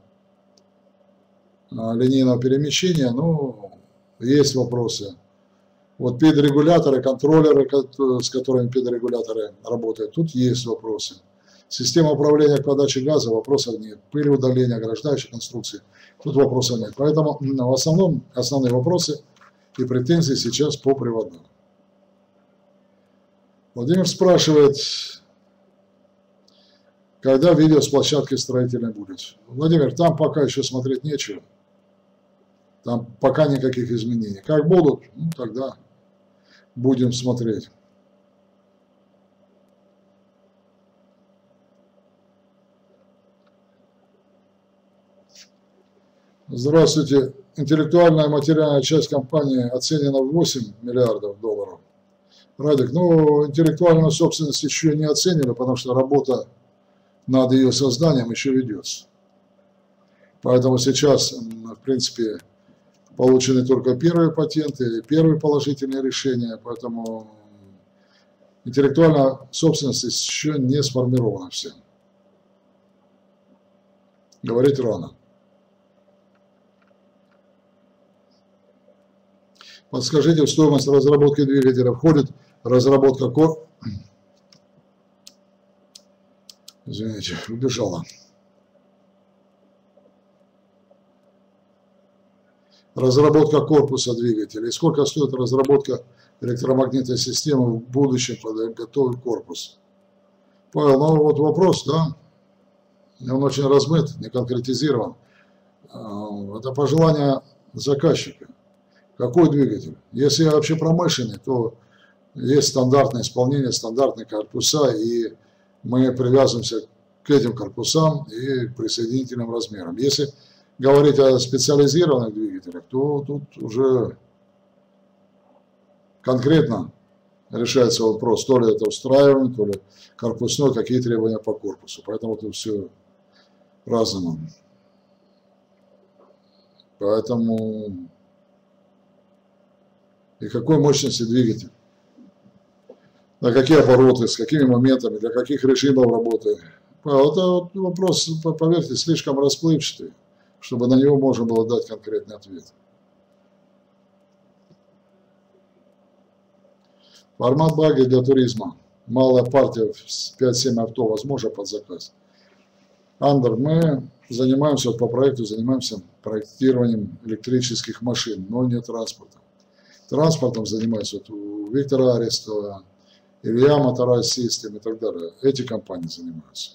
а, линейного перемещения, ну, есть вопросы. Вот педрегуляторы, контроллеры, с которыми педрегуляторы работают, тут есть вопросы. Система управления подачи газа, вопросов нет. Пыль удаления, ограждающей конструкции, тут вопросов нет. Поэтому в основном основные вопросы и претензии сейчас по приводам. Владимир спрашивает, когда видео с площадки строительной будет. Владимир, там пока еще смотреть нечего. Там пока никаких изменений. Как будут, ну, тогда будем смотреть. Здравствуйте. Интеллектуальная материальная часть компании оценена в 8 миллиардов долларов. Радик, ну, интеллектуальную собственность еще не оценили, потому что работа над ее созданием еще ведется. Поэтому сейчас, в принципе, получены только первые патенты, первые положительные решения, поэтому интеллектуальная собственность еще не сформирована всем. Говорить рано. Подскажите, в стоимость разработки двигателя входит разработка ко... Извините, убежала. разработка корпуса двигателя и сколько стоит разработка электромагнитной системы в будущем под готовый корпус. Павел, ну вот вопрос, да, он очень размыт, не конкретизирован. А, это пожелание заказчика. Какой двигатель? Если вообще промышленный, то есть стандартное исполнение, стандартные корпуса, и мы привязываемся к этим корпусам и присоединительным размерам. Если говорить о специализированных двигателях, то тут уже конкретно решается вопрос, то ли это устраиваем, то ли корпусной, какие требования по корпусу. Поэтому это все по-разному. Поэтому и какой мощности двигатель, на какие обороты, с какими моментами, для каких режимов работы. Это вопрос, поверьте, слишком расплывчатый, чтобы на него можно было дать конкретный ответ. Формат баги для туризма. Малая партия, 5-7 авто, возможно, под заказ. Андер, мы занимаемся по проекту, занимаемся проектированием электрических машин, но не транспортом. Транспортом занимаются вот у Виктора Арестова, Илья Моторайс Систем и так далее. Эти компании занимаются.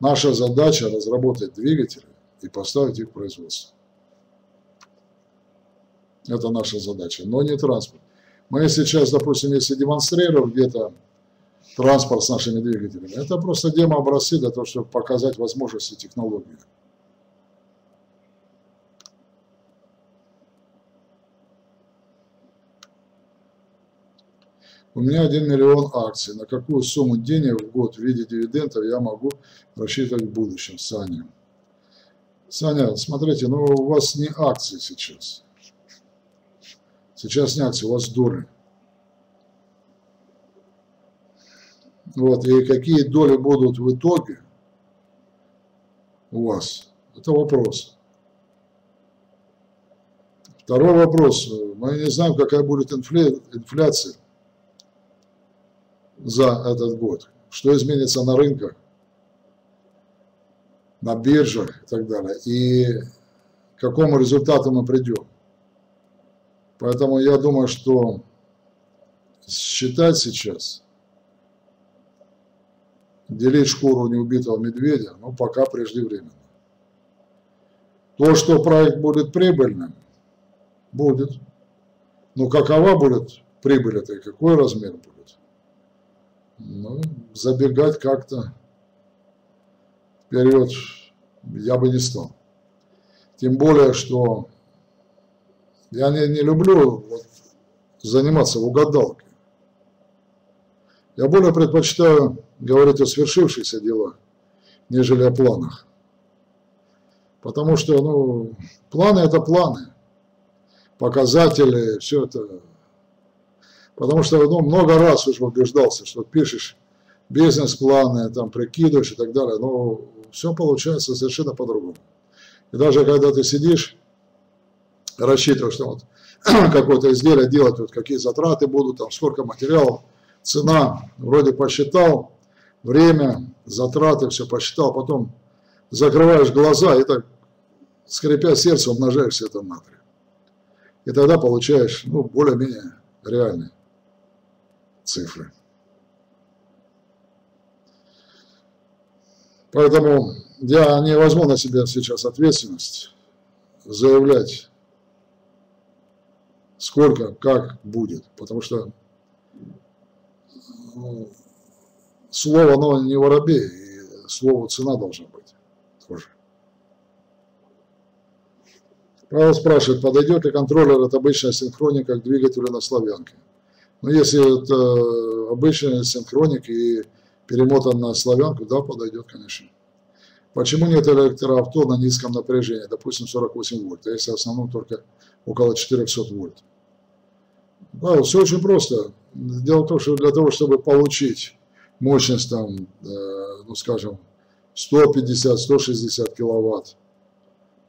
Наша задача разработать двигатели и поставить их в производство. Это наша задача, но не транспорт. Мы сейчас, допустим, если демонстрируем где-то транспорт с нашими двигателями, это просто демо-образцы для того, чтобы показать возможности технологии. У меня 1 миллион акций. На какую сумму денег в год в виде дивидендов я могу рассчитывать в будущем, Саня? Саня, смотрите, ну у вас не акции сейчас. Сейчас не акции, у вас доли. Вот, и какие доли будут в итоге у вас, это вопрос. Второй вопрос. Мы не знаем, какая будет инфляция за этот год. Что изменится на рынках, на биржах и так далее. И к какому результату мы придем. Поэтому я думаю, что считать сейчас, делить шкуру неубитого медведя, ну, пока преждевременно. То, что проект будет прибыльным, будет. Но какова будет прибыль этой, какой размер будет? Ну, забегать как-то вперед я бы не стал. Тем более, что я не, не люблю вот, заниматься в угадалке. Я более предпочитаю говорить о свершившихся делах, нежели о планах. Потому что, ну, планы – это планы, показатели, все это. Потому что, ну, много раз уже убеждался, что пишешь бизнес-планы, там, прикидываешь и так далее, но все получается совершенно по-другому. И даже когда ты сидишь рассчитывал, что вот какое-то изделие делать, вот какие затраты будут, там сколько материалов, цена, вроде посчитал, время, затраты, все посчитал, потом закрываешь глаза и так, скрипя сердце, умножаешь все это на три. И тогда получаешь, ну, более-менее реальные цифры. Поэтому я не возьму на себя сейчас ответственность заявлять сколько, как будет. Потому что ну, слово, оно не воробей, и слову цена должна быть тоже. Павел спрашивает, подойдет ли контроллер от обычной синхроника к двигателю на славянке? Ну, если это обычный синхроник и перемотан на славянку, да, подойдет, конечно. Почему нет электроавто на низком напряжении, допустим, 48 вольт, а если в основном только около 400 вольт? Да, все очень просто. Дело в том, что для того, чтобы получить мощность там, э, ну скажем, 150-160 киловатт,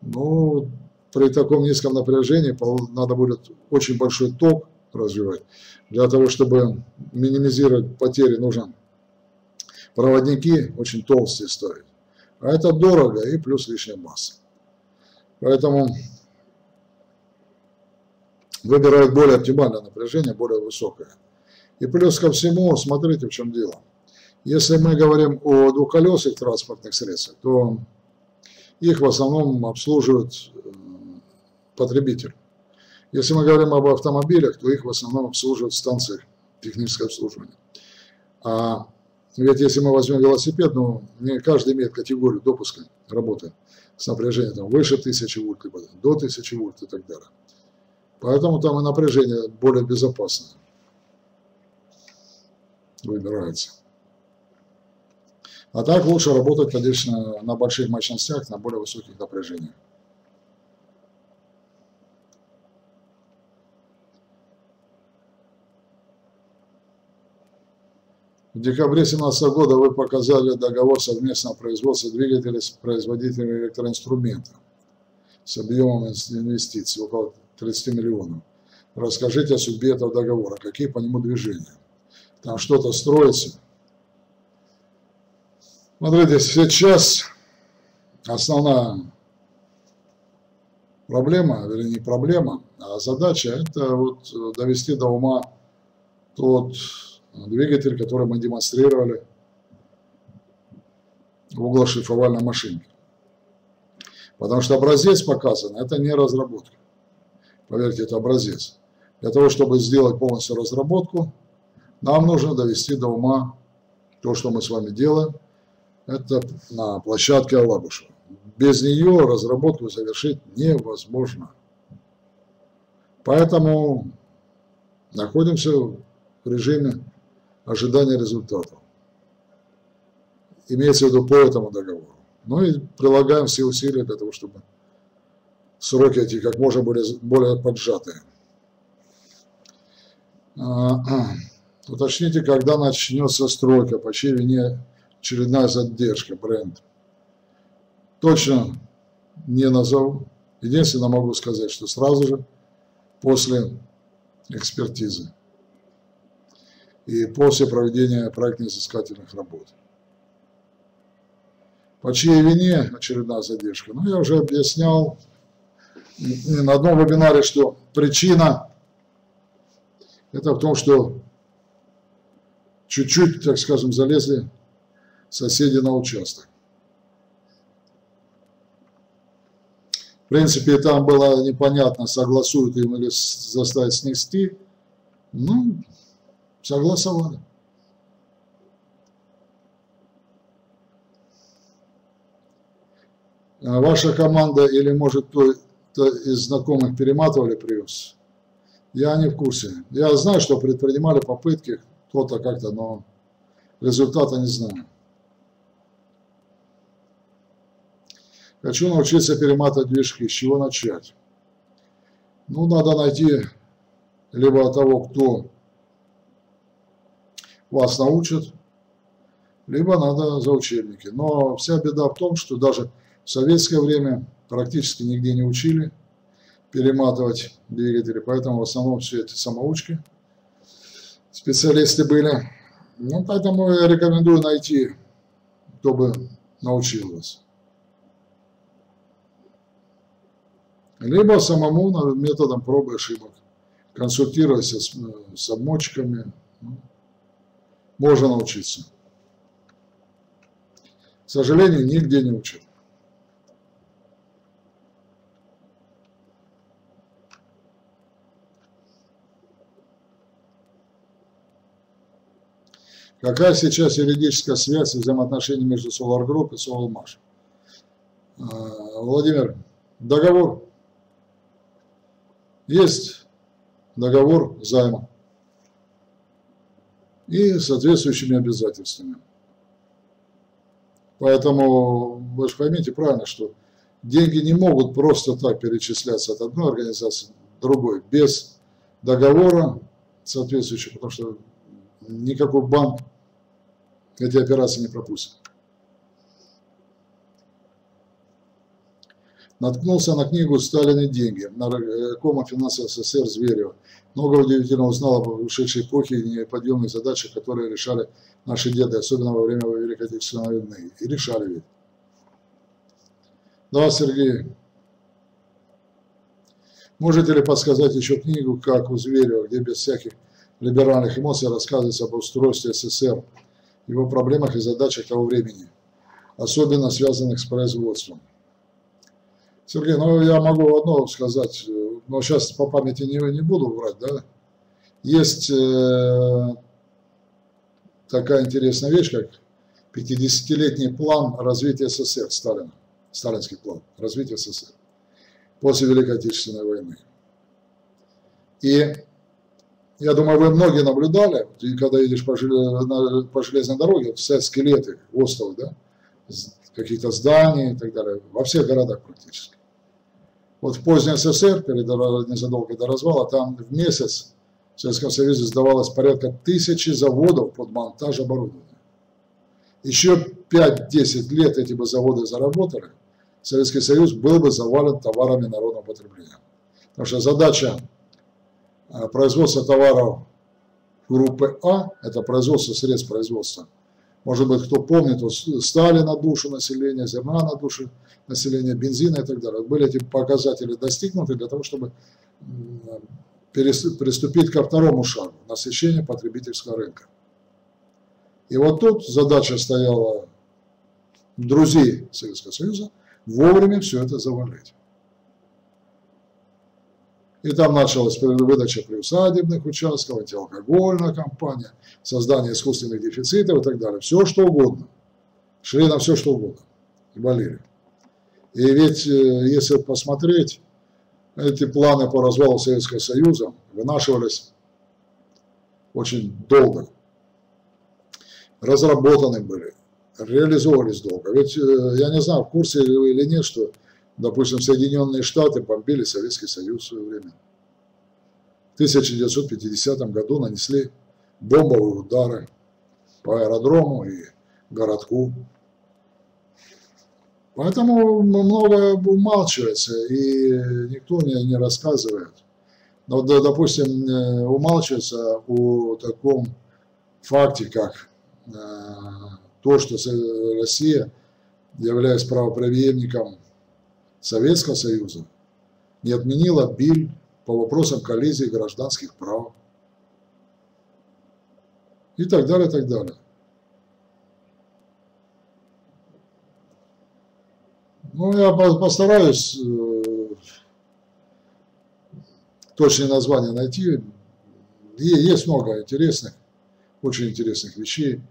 ну, при таком низком напряжении надо будет очень большой ток развивать. Для того, чтобы минимизировать потери, нужно проводники очень толстые ставить. А это дорого и плюс лишняя масса. Поэтому выбирают более оптимальное напряжение, более высокое. И плюс ко всему, смотрите, в чем дело. Если мы говорим о двухколесных транспортных средствах, то их в основном обслуживают э, потребитель. Если мы говорим об автомобилях, то их в основном обслуживают станции технического обслуживания. А ведь если мы возьмем велосипед, ну, не каждый имеет категорию допуска работы с напряжением там, выше 1000 вольт, либо до 1000 вольт и так далее. Поэтому там и напряжение более безопасное выбирается. А так лучше работать, конечно, на больших мощностях, на более высоких напряжениях. В декабре 2017 года вы показали договор совместного производства двигателей с производителем электроинструментов с объемом инвестиций около 30 миллионов. Расскажите о судьбе этого договора, какие по нему движения. Там что-то строится. Смотрите, сейчас основная проблема, или не проблема, а задача – это вот довести до ума тот двигатель, который мы демонстрировали в углошлифовальной машинке. Потому что образец показан, это не разработка. Поверьте, это образец. Для того, чтобы сделать полностью разработку, нам нужно довести до ума то, что мы с вами делаем. Это на площадке Алабушева. Без нее разработку завершить невозможно. Поэтому находимся в режиме ожидания результатов. Имеется в виду по этому договору. Ну и прилагаем все усилия для того, чтобы сроки эти как можно более, более поджатые. А, уточните, когда начнется стройка, по чьей вине очередная задержка, бренд. Точно не назову. Единственное, могу сказать, что сразу же после экспертизы и после проведения проектно-изыскательных работ. По чьей вине очередная задержка? Ну, я уже объяснял на одном вебинаре, что причина это в том, что чуть-чуть, так скажем, залезли соседи на участок. В принципе, там было непонятно, согласуют им или заставить снести. Ну, согласовали. А ваша команда или, может, кто из знакомых перематывали привез? Я не в курсе. Я знаю, что предпринимали попытки, кто-то как-то, но результата не знаю. Хочу научиться перематывать движки. С чего начать? Ну, надо найти либо того, кто вас научит, либо надо за учебники. Но вся беда в том, что даже в советское время практически нигде не учили перематывать двигатели, поэтому в основном все эти самоучки специалисты были. Ну, поэтому я рекомендую найти, кто бы научил вас. Либо самому методом пробы и ошибок, консультируясь с, с обмотчиками, ну, можно научиться. К сожалению, нигде не учат. Какая сейчас юридическая связь и взаимоотношения между Solar Group и Solar а, Владимир, договор. Есть договор займа и соответствующими обязательствами. Поэтому вы же поймите правильно, что деньги не могут просто так перечисляться от одной организации к другой без договора соответствующего, потому что никакой банк эти операции не пропустит. Наткнулся на книгу «Сталин и деньги» на Кома финансового СССР Зверева. Много удивительно узнал об ушедшей эпохе и неподъемных задачах, которые решали наши деды, особенно во время Великой Отечественной войны. И решали ведь. Да, Сергей. Можете ли подсказать еще книгу, как у Зверева, где без всяких либеральных эмоций рассказывается об устройстве СССР, его проблемах и задачах того времени, особенно связанных с производством? Сергей, ну я могу одно сказать, но сейчас по памяти не, не буду врать, да. Есть э, такая интересная вещь, как 50-летний план развития СССР Сталина, сталинский план развития СССР после Великой Отечественной войны. И я думаю, вы многие наблюдали, когда едешь по, по железной дороге, все скелеты островов, да, каких-то зданий и так далее, во всех городах практически. Вот в позднем СССР, перед, незадолго до развала, там в месяц в Советском Союзе сдавалось порядка тысячи заводов под монтаж оборудования. Еще 5-10 лет эти бы заводы заработали, Советский Союз был бы завален товарами народного потребления. Потому что задача э, производства товаров группы А, это производство средств производства. Может быть, кто помнит, вот стали на душу населения, зерна на душу населения, бензина и так далее. Были эти показатели достигнуты для того, чтобы приступить ко второму шагу – насыщение потребительского рынка. И вот тут задача стояла друзей Советского Союза вовремя все это завалить. И там началась выдача приусадебных участков, антиалкогольная кампания, создание искусственных дефицитов и так далее. Все, что угодно. Шли на все, что угодно. И болели. И ведь, э, если посмотреть, эти планы по развалу Советского Союза вынашивались очень долго. Разработаны были, реализовывались долго. Ведь э, я не знаю, в курсе или нет, что, допустим, Соединенные Штаты бомбили Советский Союз в свое время. В 1950 году нанесли бомбовые удары по аэродрому и городку. Поэтому многое умалчивается, и никто не, не рассказывает. Но, допустим, э, умалчивается о таком факте, как э, то, что Россия, являясь правопреемником Советского Союза, не отменила биль по вопросам коллизии гражданских прав и так далее, и так далее. Ну, я постараюсь э, точное название найти. Есть много интересных, очень интересных вещей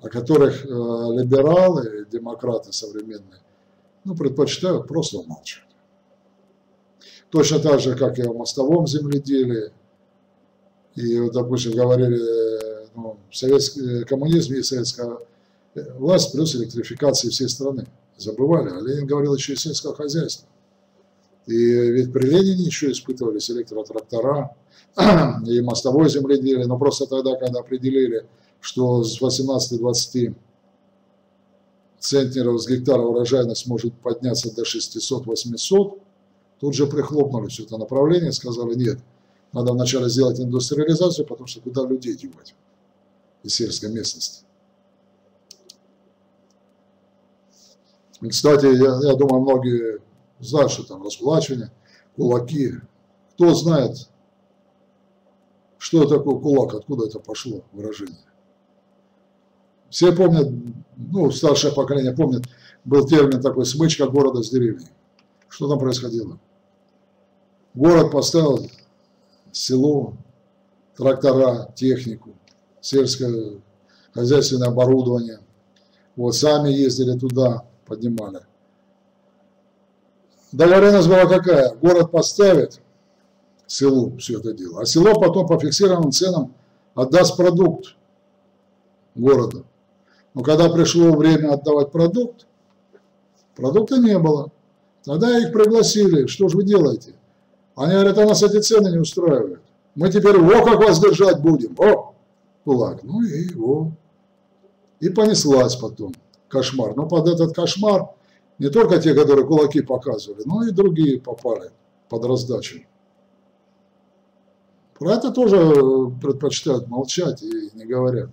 о которых э, либералы, демократы современные, ну, предпочитают просто умалчивать. Точно так же, как и о мостовом земледелии, и, допустим, говорили, ну, советский, коммунизм и советская власть плюс электрификация всей страны. Забывали, а Ленин говорил еще и сельское хозяйство. И ведь при Ленине еще испытывались электротрактора и мостовое земледелие, но просто тогда, когда определили что с 18-20 центнеров с гектара урожайность может подняться до 600-800, тут же прихлопнули все это направление, сказали, нет, надо вначале сделать индустриализацию, потому что куда людей девать из сельской местности. И, кстати, я, я думаю, многие знают, что там раскулачивание, кулаки. Кто знает, что такое кулак, откуда это пошло выражение? Все помнят, ну, старшее поколение помнит, был термин такой «смычка города с деревней». Что там происходило? Город поставил село, трактора, технику, сельское хозяйственное оборудование. Вот сами ездили туда, поднимали. Договоренность была какая? Город поставит селу все это дело, а село потом по фиксированным ценам отдаст продукт городу. Но когда пришло время отдавать продукт, продукта не было. Тогда их пригласили, что же вы делаете? Они говорят, а нас эти цены не устраивают. Мы теперь, о, как вас держать будем, о, кулак. Ну и его. И понеслась потом кошмар. Но под этот кошмар не только те, которые кулаки показывали, но и другие попали под раздачу. Про это тоже предпочитают молчать и не говорят.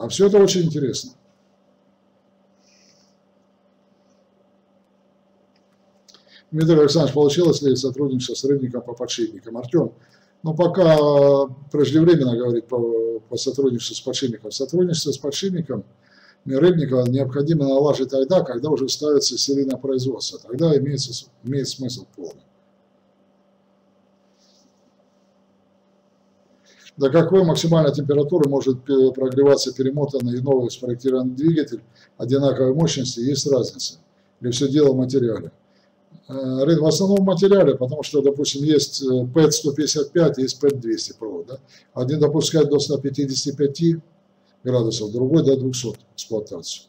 А все это очень интересно. Дмитрий Александрович, получилось ли сотрудничество с Рыбником по подшипникам? Артем, ну пока преждевременно говорить по, по сотрудничеству с подшипником. Сотрудничество с подшипником Рыбника необходимо налаживать тогда, когда уже ставится серийное производство. Тогда имеется, имеет смысл полный. До какой максимальной температуры может прогреваться перемотанный и новый спроектированный двигатель одинаковой мощности, есть разница. Или все дело в материале. в основном в материале, потому что, допустим, есть PET 155, есть PET 200 провод. Да? Один допускает до 155 градусов, другой до 200 эксплуатацию.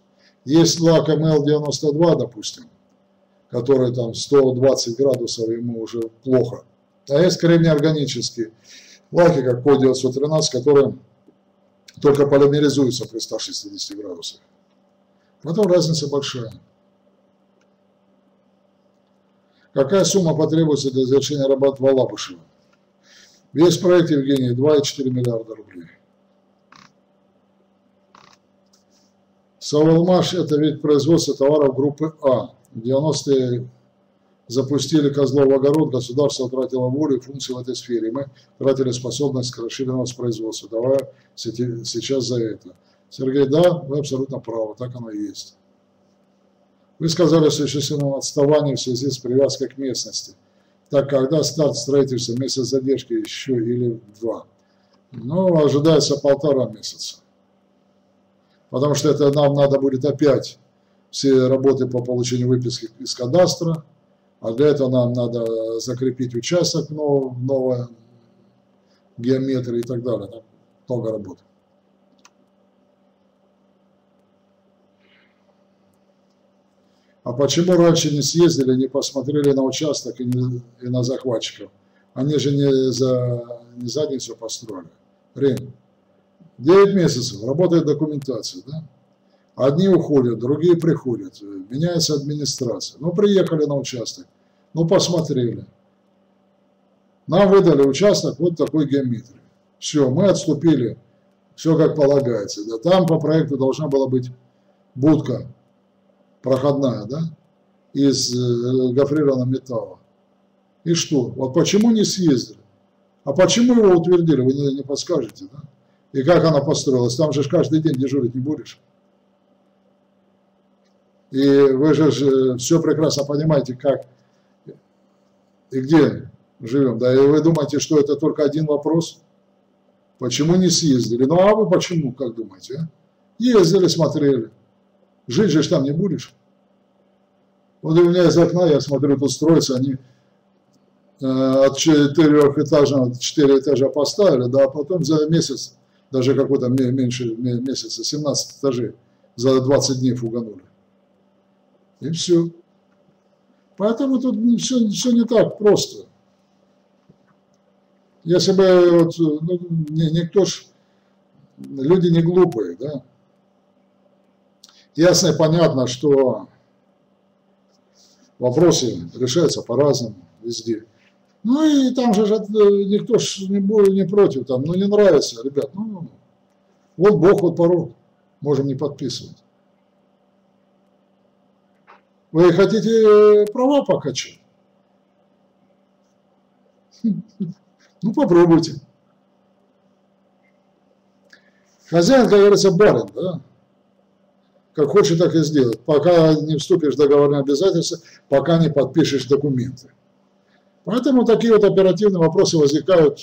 Есть лак ML92, допустим, который там 120 градусов, ему уже плохо. А есть кремний-органические лаки, как Ко-913, которые только полимеризуются при 160 градусах. В этом разница большая. Какая сумма потребуется для завершения работ в Алабышево? Весь проект, Евгений, 2,4 миллиарда рублей. Савалмаш – это ведь производство товаров группы А. В 90-е запустили Козлов огород, государство тратило волю и функции в этой сфере. Мы тратили способность к расширенному производству, давая сейчас за это. Сергей, да, вы абсолютно правы, так оно и есть. Вы сказали о существенном отставании в связи с привязкой к местности. Так, когда старт строительства, месяц задержки еще или два? Ну, ожидается полтора месяца. Потому что это нам надо будет опять все работы по получению выписки из кадастра, а для этого нам надо закрепить участок нового, новой геометрии и так далее. Там много работы. А почему раньше не съездили, не посмотрели на участок и, не, и на захватчиков? Они же не за не задницу построили. Рим. 9 месяцев, работает документация, да? Одни уходят, другие приходят, меняется администрация. Ну, приехали на участок, ну, посмотрели. Нам выдали участок вот такой геометрии. Все, мы отступили, все как полагается. Да, там по проекту должна была быть будка проходная, да, из э, гофрированного металла. И что? Вот почему не съездили? А почему его утвердили, вы не, не подскажете, да? И как она построилась? Там же каждый день дежурить не будешь. И вы же все прекрасно понимаете, как и где живем. Да, и вы думаете, что это только один вопрос? Почему не съездили? Ну а вы почему, как думаете? А? Ездили, смотрели. Жить же там не будешь. Вот у меня из окна, я смотрю, тут строятся они э, от четырехэтажного, четыре этажа поставили, да, а потом за месяц, даже какой-то меньше месяца, 17 этажей, за 20 дней фуганули. И все. Поэтому тут все, все не так просто. Если бы вот, ну, никто ж, люди не глупые, да. Ясно и понятно, что вопросы решаются по-разному везде. Ну и там же никто ж не, будет, не против, там, ну не нравится, ребят, ну, ну, ну. вот Бог вот порог, можем не подписывать. Вы хотите права покачать? Ну, попробуйте. Хозяин, как говорится, барин, да? Как хочешь, так и сделать. Пока не вступишь в договорные обязательства, пока не подпишешь документы. Поэтому такие вот оперативные вопросы возникают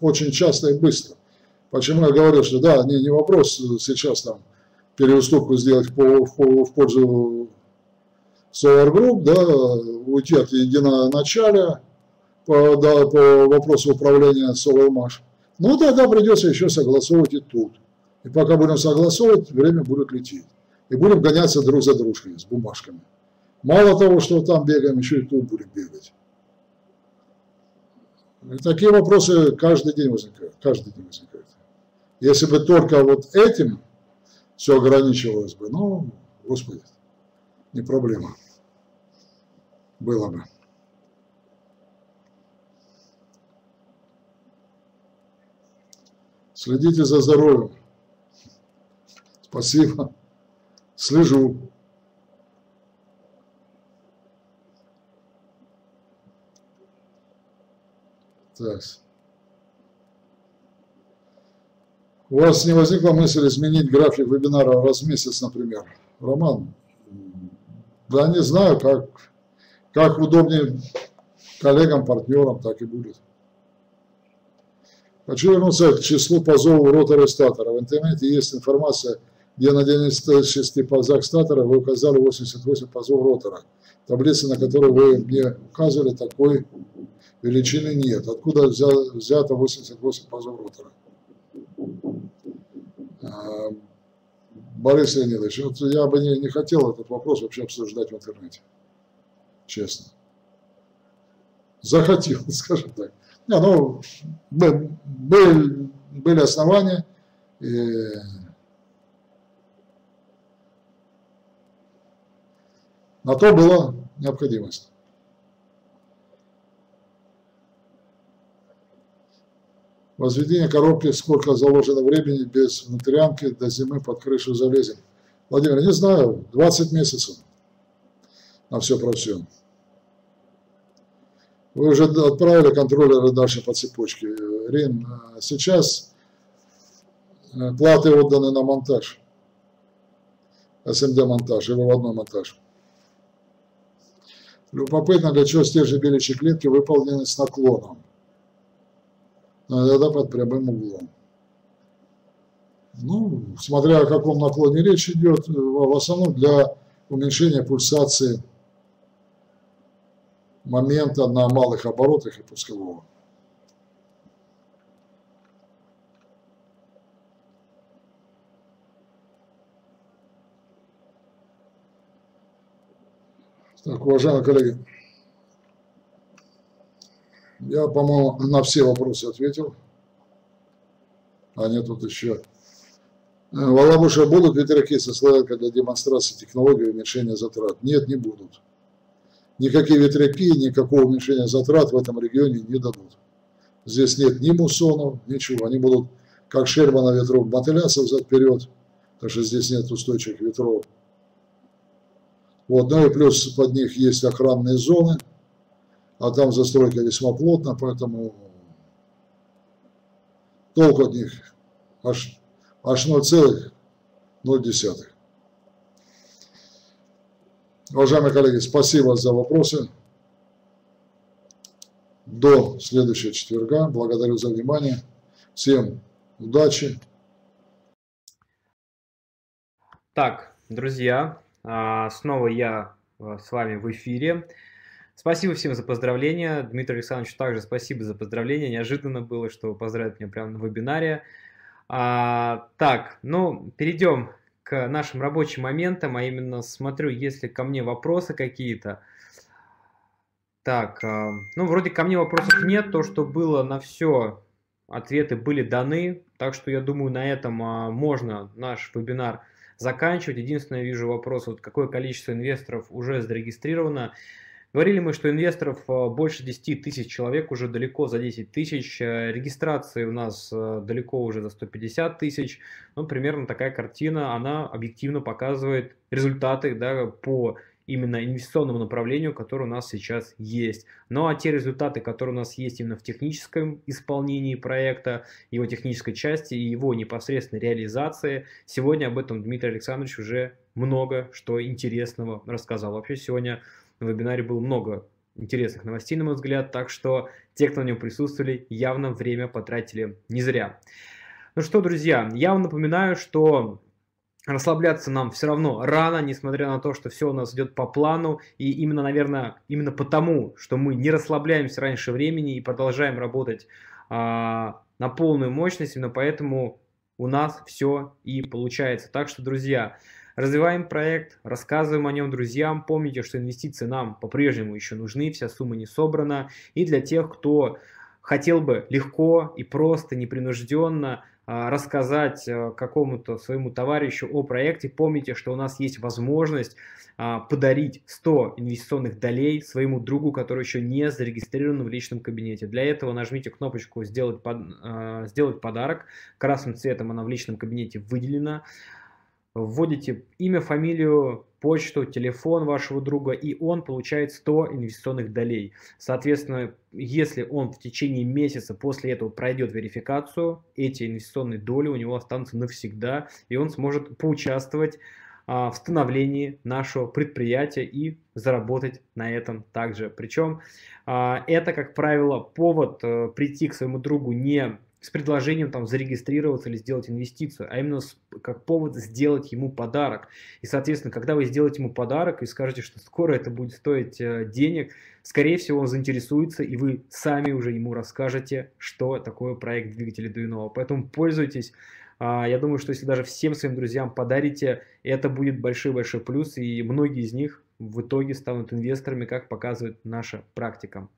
очень часто и быстро. Почему я говорю, что да, не, не вопрос сейчас там переуступку сделать по, в, в пользу Solar Group, да, уйти от единоначалия по, да, по вопросу управления Solarmash. Ну, тогда придется еще согласовывать и тут. И пока будем согласовывать, время будет лететь. И будем гоняться друг за дружкой с бумажками. Мало того, что там бегаем, еще и тут будем бегать. И такие вопросы каждый день возникают. Каждый день возникают. Если бы только вот этим все ограничивалось бы, ну, господи, не проблема. Было бы. Следите за здоровьем. Спасибо. Слежу. Так. У вас не возникла мысль изменить график вебинара раз в месяц, например? Роман, да не знаю, как, как удобнее коллегам, партнерам, так и будет. Хочу вернуться к числу по зову роторестатора. В интернете есть информация где на 96 пазах статора вы указали 88 пазов ротора. Таблицы, на которой вы мне указывали, такой величины нет. Откуда взято 88 пазов ротора? Борис Леонидович, вот я бы не, не хотел этот вопрос вообще обсуждать в интернете. Честно. Захотел, скажем так. Не, ну, были, были основания. И на то была необходимость. Возведение коробки, сколько заложено времени без внутрянки, до зимы под крышу залезем. Владимир, не знаю, 20 месяцев на все про все. Вы уже отправили контроллеры дальше по цепочке. Рин, сейчас э, платы отданы на монтаж. СМД-монтаж и выводной монтаж. Любопытно, для чего стержни беличьей клетки выполнены с наклоном. Иногда под прямым углом. Ну, смотря о каком наклоне речь идет, в основном для уменьшения пульсации момента на малых оборотах и пускового. Так, уважаемые коллеги, я, по-моему, на все вопросы ответил. Они тут еще. Э, в Алабуше будут ветряки со слоянкой для демонстрации технологии уменьшения затрат? Нет, не будут никакие ветряки, никакого уменьшения затрат в этом регионе не дадут. Здесь нет ни муссонов, ничего. Они будут, как шерба на ветру, мотыляться взад-вперед. Так что здесь нет устойчивых ветров. Вот, ну и плюс под них есть охранные зоны, а там застройка весьма плотна, поэтому толк от них аж, аж 0,0. Уважаемые коллеги, спасибо за вопросы. До следующего четверга. Благодарю за внимание. Всем удачи. Так, друзья, а, снова я а, с вами в эфире. Спасибо всем за поздравления. Дмитрий Александрович, также спасибо за поздравления. Неожиданно было, что поздравят меня прямо на вебинаре. А, так, ну, перейдем к нашим рабочим моментам, а именно смотрю, если ко мне вопросы какие-то. Так, а, ну вроде ко мне вопросов нет, то, что было на все, ответы были даны, так что я думаю, на этом а, можно наш вебинар заканчивать. Единственное, вижу вопрос, вот какое количество инвесторов уже зарегистрировано. Говорили мы, что инвесторов э, больше 10 тысяч человек, уже далеко за 10 тысяч. Э, регистрации у нас э, далеко уже за 150 тысяч. Ну, примерно такая картина, она объективно показывает результаты да, по именно инвестиционному направлению, которое у нас сейчас есть. Ну а те результаты, которые у нас есть именно в техническом исполнении проекта, его технической части и его непосредственной реализации, сегодня об этом Дмитрий Александрович уже много что интересного рассказал. Вообще сегодня на вебинаре было много интересных новостей, на мой взгляд, так что те, кто на нем присутствовали, явно время потратили не зря. Ну что, друзья, я вам напоминаю, что расслабляться нам все равно рано, несмотря на то, что все у нас идет по плану. И именно, наверное, именно потому, что мы не расслабляемся раньше времени и продолжаем работать а, на полную мощность, именно поэтому у нас все и получается. Так что, друзья, Развиваем проект, рассказываем о нем друзьям. Помните, что инвестиции нам по-прежнему еще нужны, вся сумма не собрана. И для тех, кто хотел бы легко и просто, непринужденно а, рассказать а, какому-то своему товарищу о проекте, помните, что у нас есть возможность а, подарить 100 инвестиционных долей своему другу, который еще не зарегистрирован в личном кабинете. Для этого нажмите кнопочку «Сделать, под, сделать подарок». Красным цветом она в личном кабинете выделена вводите имя, фамилию, почту, телефон вашего друга, и он получает 100 инвестиционных долей. Соответственно, если он в течение месяца после этого пройдет верификацию, эти инвестиционные доли у него останутся навсегда, и он сможет поучаствовать а, в становлении нашего предприятия и заработать на этом также. Причем а, это, как правило, повод э, прийти к своему другу не с предложением там зарегистрироваться или сделать инвестицию, а именно с, как повод сделать ему подарок. И, соответственно, когда вы сделаете ему подарок и скажете, что скоро это будет стоить э, денег, скорее всего, он заинтересуется, и вы сами уже ему расскажете, что такое проект двигателя Дуинова. Поэтому пользуйтесь. А, я думаю, что если даже всем своим друзьям подарите, это будет большой-большой плюс, и многие из них в итоге станут инвесторами, как показывает наша практика.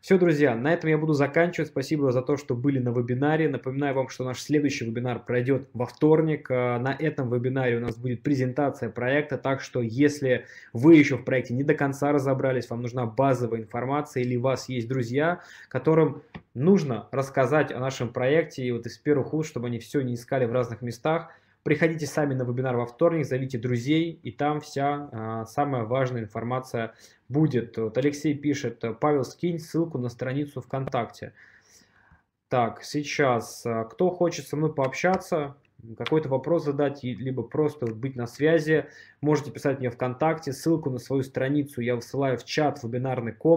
Все, друзья, на этом я буду заканчивать. Спасибо за то, что были на вебинаре. Напоминаю вам, что наш следующий вебинар пройдет во вторник. А, на этом вебинаре у нас будет презентация проекта, так что если вы еще в проекте не до конца разобрались, вам нужна базовая информация или у вас есть друзья, которым нужно рассказать о нашем проекте и вот из первых уст, чтобы они все не искали в разных местах, Приходите сами на вебинар во вторник, зовите друзей, и там вся а, самая важная информация будет. Вот Алексей пишет, Павел, скинь ссылку на страницу ВКонтакте. Так, сейчас, а, кто хочет со мной пообщаться, какой-то вопрос задать, либо просто быть на связи, можете писать мне ВКонтакте. Ссылку на свою страницу я высылаю в чат вебинарный ком.